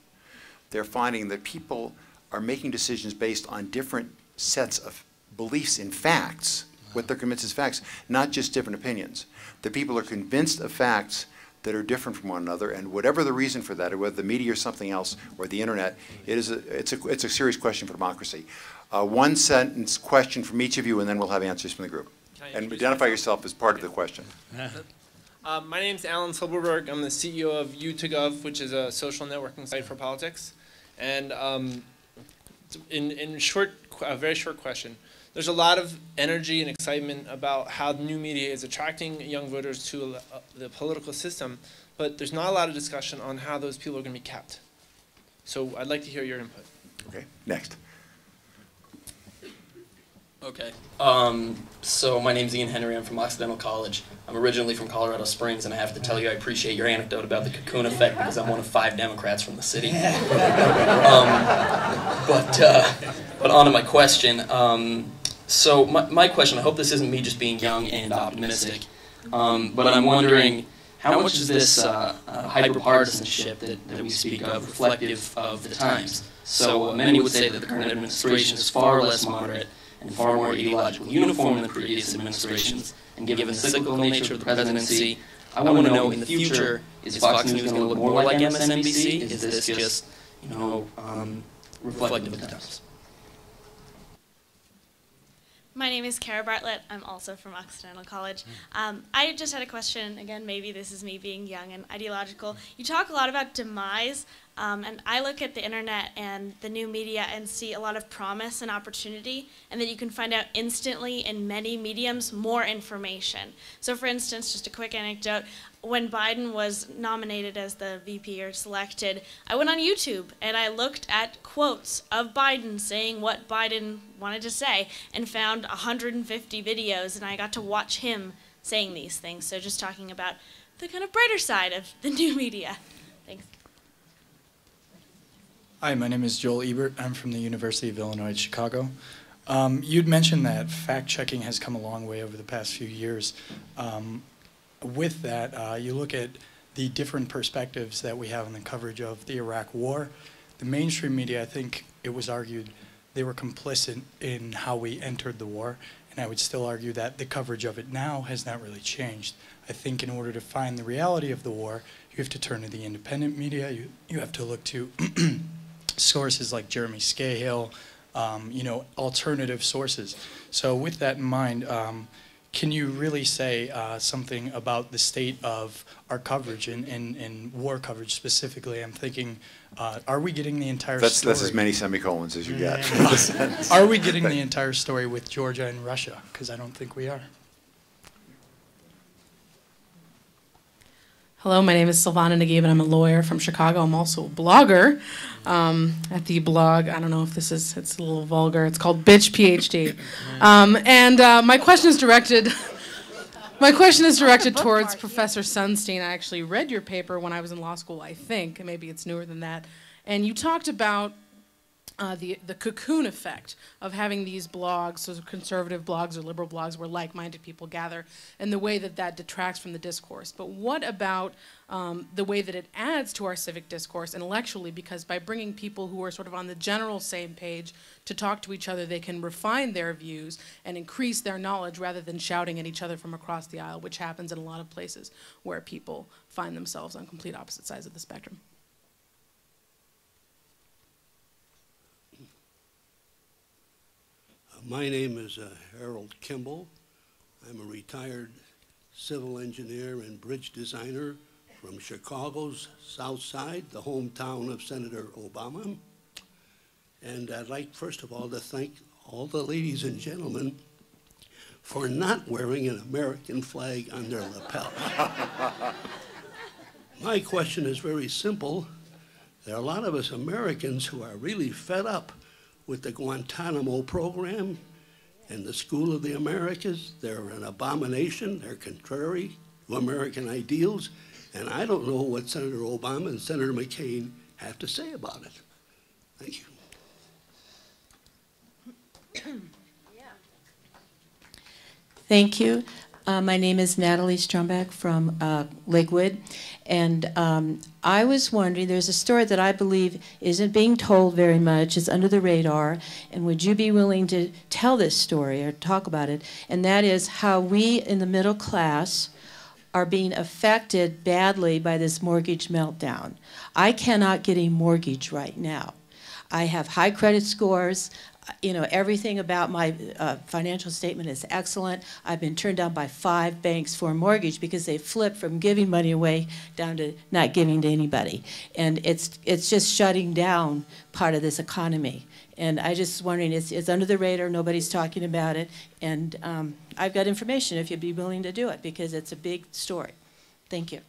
Speaker 1: they're finding that people are making decisions based on different sets of beliefs in facts, what they're convinced is facts, not just different opinions. The people are convinced of facts that are different from one another, and whatever the reason for that, or whether the media or something else, or the internet, it is a, it's a, it's a serious question for democracy. Uh, one sentence question from each of you, and then we'll have answers from the group. And identify
Speaker 13: myself?
Speaker 1: yourself as part of the question. *laughs*
Speaker 13: Uh, my is Alan Silberberg. I'm the CEO of U2Gov, which is a social networking site for politics. And um, in, in short, a very short question, there's a lot of energy and excitement about how new media is attracting young voters to the political system, but there's not a lot of discussion on how those people are going to be kept. So I'd like to hear your input.
Speaker 1: Okay, next.
Speaker 14: Okay. Um, so my name's Ian Henry. I'm from Occidental College. I'm originally from Colorado Springs, and I have to tell you, I appreciate your anecdote about the cocoon effect because I'm one of five Democrats from the city. *laughs* um, but uh, but on to my question. Um, so my, my question. I hope this isn't me just being young and optimistic, um, but I'm wondering. How much is this uh, uh, hyperpartisanship that, that we speak of reflective of the times? So uh, many would say that the current administration is far less moderate and far more ideologically uniform than the previous administrations. And given the cyclical nature of the presidency, I want to know in the future, is Fox News going to look more like MSNBC? Is this just, you know, um, reflective of the times?
Speaker 15: My name is Kara Bartlett. I'm also from Occidental College. Um, I just had a question. Again, maybe this is me being young and ideological. You talk a lot about demise, um, and I look at the internet and the new media and see a lot of promise and opportunity, and that you can find out instantly in many mediums more information. So, for instance, just a quick anecdote when Biden was nominated as the VP or selected, I went on YouTube and I looked at quotes of Biden saying what Biden wanted to say and found 150 videos, and I got to watch him saying these things. So, just talking about the kind of brighter side of the *laughs* new media. Thanks.
Speaker 16: Hi, my name is Joel Ebert. I'm from the University of Illinois at Chicago. Um, you'd mentioned that fact checking has come a long way over the past few years. Um, with that, uh, you look at the different perspectives that we have in the coverage of the Iraq War. The mainstream media, I think it was argued, they were complicit in how we entered the war. And I would still argue that the coverage of it now has not really changed. I think in order to find the reality of the war, you have to turn to the independent media. You, you have to look to *clears throat* sources like Jeremy Scahill, um, you know, alternative sources. So with that in mind, um, can you really say uh, something about the state of our coverage and, and, and war coverage specifically? I'm thinking, uh, are we getting the entire
Speaker 1: That's,
Speaker 16: story?
Speaker 1: that's as many semicolons as you get. *laughs*
Speaker 16: Are we getting the entire story with Georgia and Russia? Because I don't think we are.
Speaker 17: Hello, my name is Silvana Nagib, and I'm a lawyer from Chicago. I'm also a blogger um, at the blog. I don't know if this is, it's a little vulgar. It's called Bitch PhD. Um, and uh, my question is directed, *laughs* my question is directed *laughs* towards Professor Sunstein. I actually read your paper when I was in law school, I think, and maybe it's newer than that. And you talked about uh, the, the cocoon effect of having these blogs, so conservative blogs or liberal blogs where like-minded people gather, and the way that that detracts from the discourse. But what about um, the way that it adds to our civic discourse intellectually? Because by bringing people who are sort of on the general same page to talk to each other, they can refine their views and increase their knowledge rather than shouting at each other from across the aisle, which happens in a lot of places where people find themselves on complete opposite sides of the spectrum.
Speaker 18: My name is uh, Harold Kimball. I'm a retired civil engineer and bridge designer from Chicago's South Side, the hometown of Senator Obama. And I'd like, first of all, to thank all the ladies and gentlemen for not wearing an American flag on their lapel. *laughs* My question is very simple. There are a lot of us Americans who are really fed up with the Guantanamo program and the School of the Americas. They're an abomination. They're contrary to American ideals. And I don't know what Senator Obama and Senator McCain have to say about it. Thank you. yeah.
Speaker 19: Thank you. Uh, my name is Natalie Strombeck from uh, Lakewood, and um, I was wondering, there's a story that I believe isn't being told very much, it's under the radar, and would you be willing to tell this story or talk about it? And that is how we in the middle class are being affected badly by this mortgage meltdown. I cannot get a mortgage right now. I have high credit scores you know, everything about my uh, financial statement is excellent. I've been turned down by five banks for a mortgage because they flipped from giving money away down to not giving to anybody. And it's, it's just shutting down part of this economy. And I just wondering, it's, it's under the radar, nobody's talking about it. And um, I've got information if you'd be willing to do it because it's a big story. Thank you.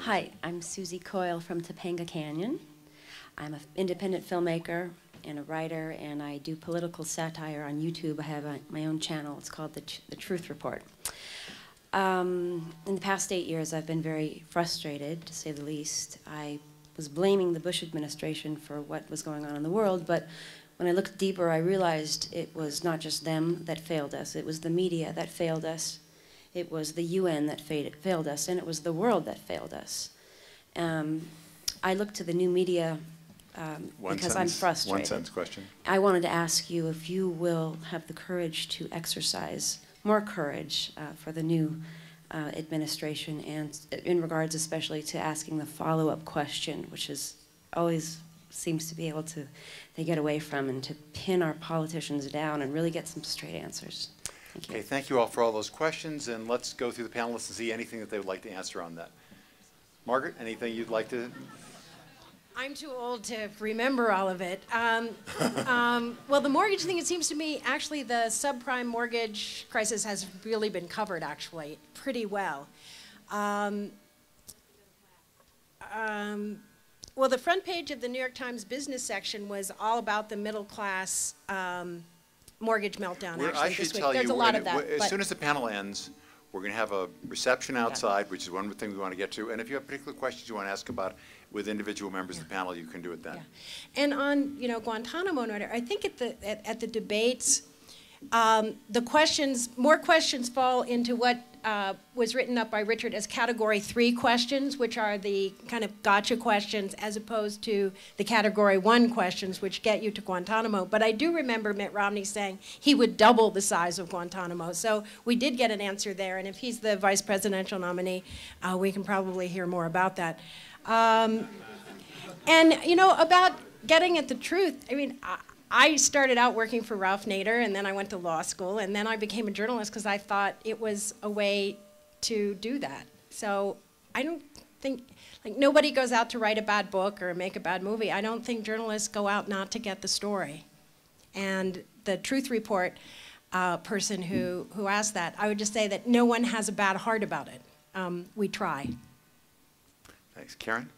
Speaker 20: Hi, I'm Susie Coyle from Topanga Canyon. I'm an independent filmmaker and a writer, and I do political satire on YouTube. I have a, my own channel. It's called The, the Truth Report. Um, in the past eight years, I've been very frustrated, to say the least. I was blaming the Bush administration for what was going on in the world, but when I looked deeper, I realized it was not just them that failed us, it was the media that failed us it was the UN that failed us, and it was the world that failed us. Um, I look to the new media um, because I'm frustrated.
Speaker 1: One sentence question.
Speaker 20: I wanted to ask you if you will have the courage to exercise more courage uh, for the new uh, administration, and in regards especially to asking the follow-up question, which is always seems to be able to they get away from, and to pin our politicians down and really get some straight answers. Thank.
Speaker 1: Okay, thank you all for all those questions, and let's go through the panelists and see anything that they would like to answer on that. Margaret, anything you'd like to?
Speaker 7: I'm too old to remember all of it. Um, *laughs* um, well, the mortgage thing, it seems to me, actually, the subprime mortgage crisis has really been covered, actually, pretty well. Um, um well, the front page of the New York Times business section was all about the middle class um, mortgage meltdown,
Speaker 1: We're-
Speaker 7: actually,
Speaker 1: I should
Speaker 7: this week.
Speaker 1: tell
Speaker 7: There's
Speaker 1: you,
Speaker 7: a lot of that.
Speaker 1: As
Speaker 7: but-
Speaker 1: soon as the panel ends, we're going to have a reception outside, which is one thing we want to get to. And if you have particular questions you want to ask about with individual members of the panel, you can do it then.
Speaker 7: And on, you know, Guantanamo and whatever, I think at the, at, at the debates, um, the questions, more questions fall into what uh, was written up by Richard as category three questions, which are the kind of gotcha questions, as opposed to the category one questions, which get you to Guantanamo. But I do remember Mitt Romney saying he would double the size of Guantanamo. So we did get an answer there, and if he's the vice presidential nominee, uh, we can probably hear more about that. Um, and, you know, about getting at the truth, I mean, I started out working for Ralph Nader, and then I went to law school, and then I became a journalist because I thought it was a way to do that. So I don't think, like, nobody goes out to write a bad book or make a bad movie. I don't think journalists go out not to get the story. And the Truth Report uh, person who, who asked that, I would just say that no one has a bad heart about it. Um, we try.
Speaker 1: Thanks. Karen?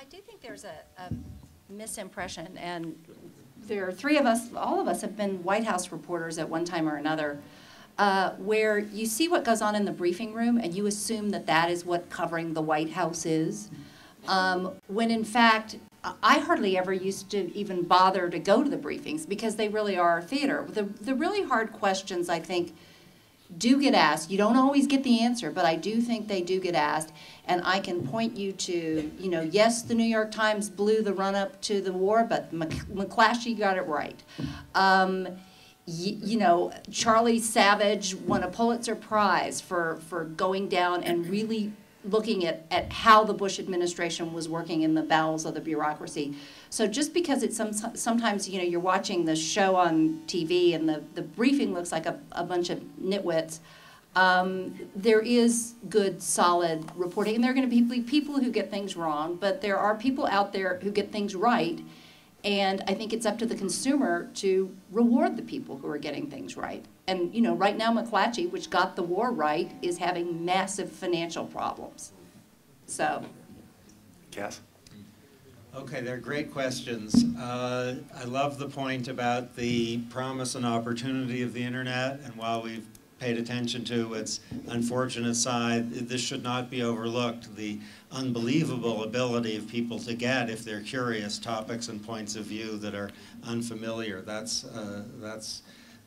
Speaker 5: I do think there's a, a misimpression, and there are three of us, all of us have been White House reporters at one time or another, uh, where you see what goes on in the briefing room and you assume that that is what covering the White House is, um, when in fact, I hardly ever used to even bother to go to the briefings because they really are theater. The, the really hard questions, I think, do get asked. You don't always get the answer, but I do think they do get asked. And I can point you to, you know, yes, the New York Times blew the run up to the war, but McClatchy got it right. Um, you, you know, Charlie Savage won a Pulitzer Prize for, for going down and really looking at, at how the Bush administration was working in the bowels of the bureaucracy. So just because it's some, sometimes, you know, you're watching the show on TV and the, the briefing looks like a, a bunch of nitwits, um, there is good, solid reporting. And there are going to be people who get things wrong, but there are people out there who get things right. And I think it's up to the consumer to reward the people who are getting things right. And, you know, right now McClatchy, which got the war right, is having massive financial problems. So.
Speaker 1: Cass?
Speaker 6: Okay, they're great questions. Uh, I love the point about the promise and opportunity of the internet, and while we've paid attention to its unfortunate side, this should not be overlooked. The unbelievable ability of people to get, if they're curious, topics and points of view that are unfamiliar. That's, uh, that's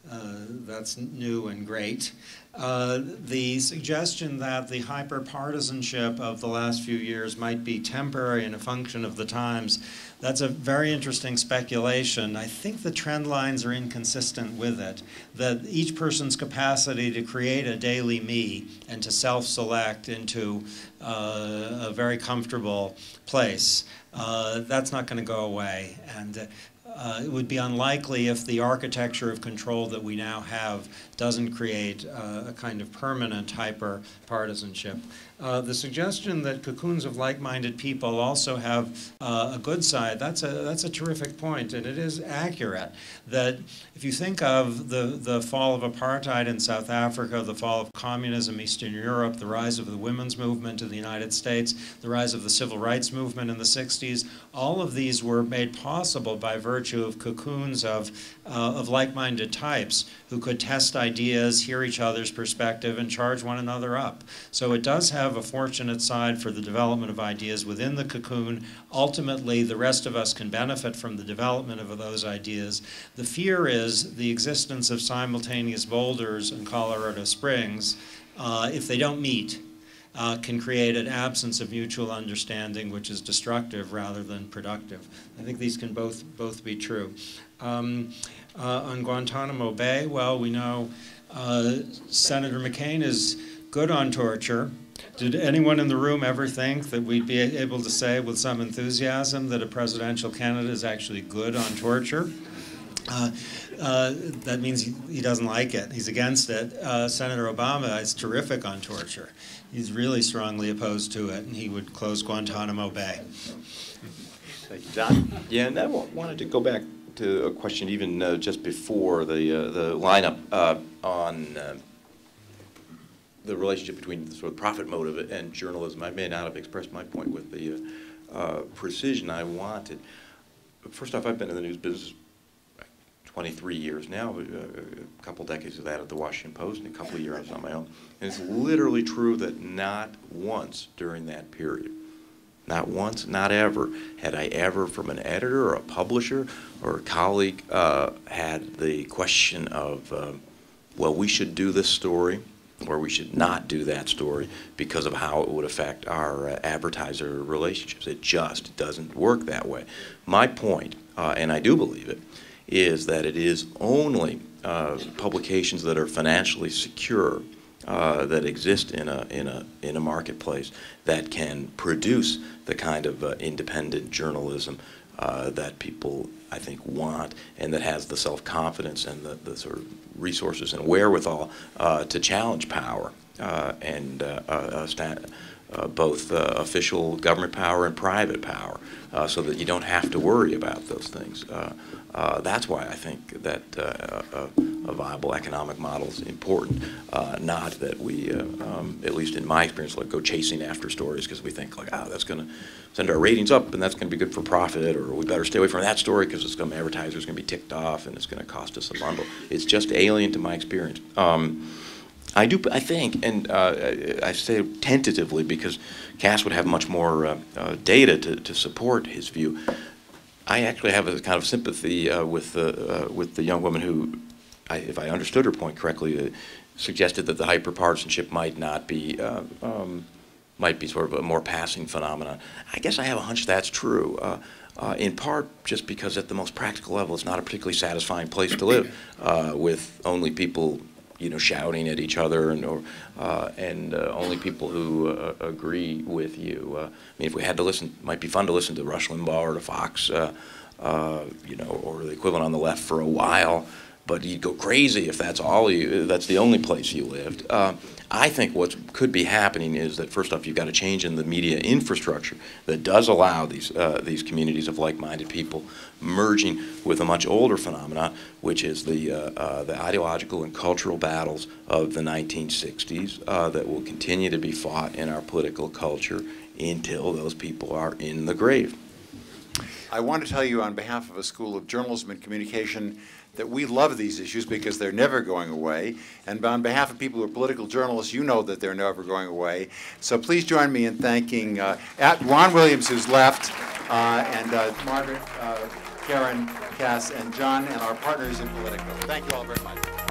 Speaker 6: uh, that's new and great. Uh, the suggestion that the hyper-partisanship of the last few years might be temporary and a function of the times, that's a very interesting speculation. I think the trend lines are inconsistent with it, that each person's capacity to create a daily me and to self-select into uh, a very comfortable place, uh, that's not going to go away. And uh, it would be unlikely if the architecture of control that we now have doesn't create uh, a kind of permanent hyper-partisanship. Uh, the suggestion that cocoons of like-minded people also have uh, a good side, that's a, that's a terrific point, and it is accurate that if you think of the, the fall of apartheid in South Africa, the fall of communism in Eastern Europe, the rise of the women's movement in the United States, the rise of the civil rights movement in the 60s, all of these were made possible by virtue of cocoons of, uh, of like-minded types who could test ideas, hear each other's perspective, and charge one another up. So it does have a fortunate side for the development of ideas within the cocoon. Ultimately, the rest of us can benefit from the development of those ideas. The fear is the existence of simultaneous boulders in Colorado Springs, uh, if they don't meet, uh, can create an absence of mutual understanding which is destructive rather than productive. I think these can both, both be true. Um, uh, on Guantanamo Bay, well, we know uh, Senator McCain is good on torture. Did anyone in the room ever think that we'd be able to say with some enthusiasm that a presidential candidate is actually good on torture? Uh, that means he, doesn't like it. He's against it. Uh, Senator Obama is terrific on torture. He's really strongly opposed to it, and he would close Guantanamo Bay.
Speaker 1: Thank you.
Speaker 21: Yeah, and I wanted to go back to a question even uh, just before the uh, the lineup uh, on uh, the relationship between the sort of profit motive and journalism. I may not have expressed my point with the uh, precision I wanted. First off, I've been in the news business 23 years now, a couple decades of that at the Washington Post and a couple of years on my own. And it's literally true that not once during that period
Speaker 4: not once, not ever, had I ever, from an editor or a publisher or a colleague, uh, had the question of, uh, well, we should do this story or we should not do that story because of how it would affect our uh, advertiser relationships. It just doesn't work that way. My point, uh, and I do believe it, is that it is only uh, publications that are financially secure uh, that exist in a, in, a, in a marketplace that can produce the kind of uh, independent journalism uh, that people, I think, want and that has the self-confidence and the, the sort of resources and wherewithal uh, to challenge power uh, and both official government power and private power so that you don't have to worry about those things. Uh, uh, that's why I think that uh, a, a viable economic model is important, uh, not that we, uh, um, at least in my experience, like go chasing after stories because we think like, oh, that's going to send our ratings up and that's going to be good for profit, or we better stay away from that story because it's going advertisers going to be ticked off and it's going to cost us a bundle. It's just alien to my experience. Um, I do, I think, and uh, I say tentatively because Cass would have much more uh, uh, data to, to support his view. I actually have a kind of sympathy uh, with the uh, with the young woman who, I, if I understood her point correctly, uh, suggested that the hyperpartisanship might not be uh, um, might be sort of a more passing phenomenon. I guess I have a hunch that's true. Uh, uh, in part, just because at the most practical level, it's not a particularly satisfying place to live, with only people, you know, shouting at each other, and or uh, and uh, only people who uh, agree with you. Uh, I mean, if we had to listen, it might be fun to listen to Rush Limbaugh or to Fox, uh, uh, you know, or the equivalent on the left for a while. But you'd go crazy if that's all you. That's the only place you lived. Uh, I think what could be happening is that first off, you've got a change in the media infrastructure that does allow these uh, these communities of like-minded people merging with a much older phenomenon, which is the uh, uh, the ideological and cultural battles of the 1960s uh, that will continue to be fought in our political culture until those people are in the grave.
Speaker 1: I want to tell you on behalf of a School of Journalism and Communication that we love these issues because they're never going away. And on behalf of people who are political journalists, you know that they're never going away. So please join me in thanking uh, at Juan Williams, who's left, uh, and uh, Margaret, uh, Karen, Cass, and John, and our partners in Politico. Thank you all very much.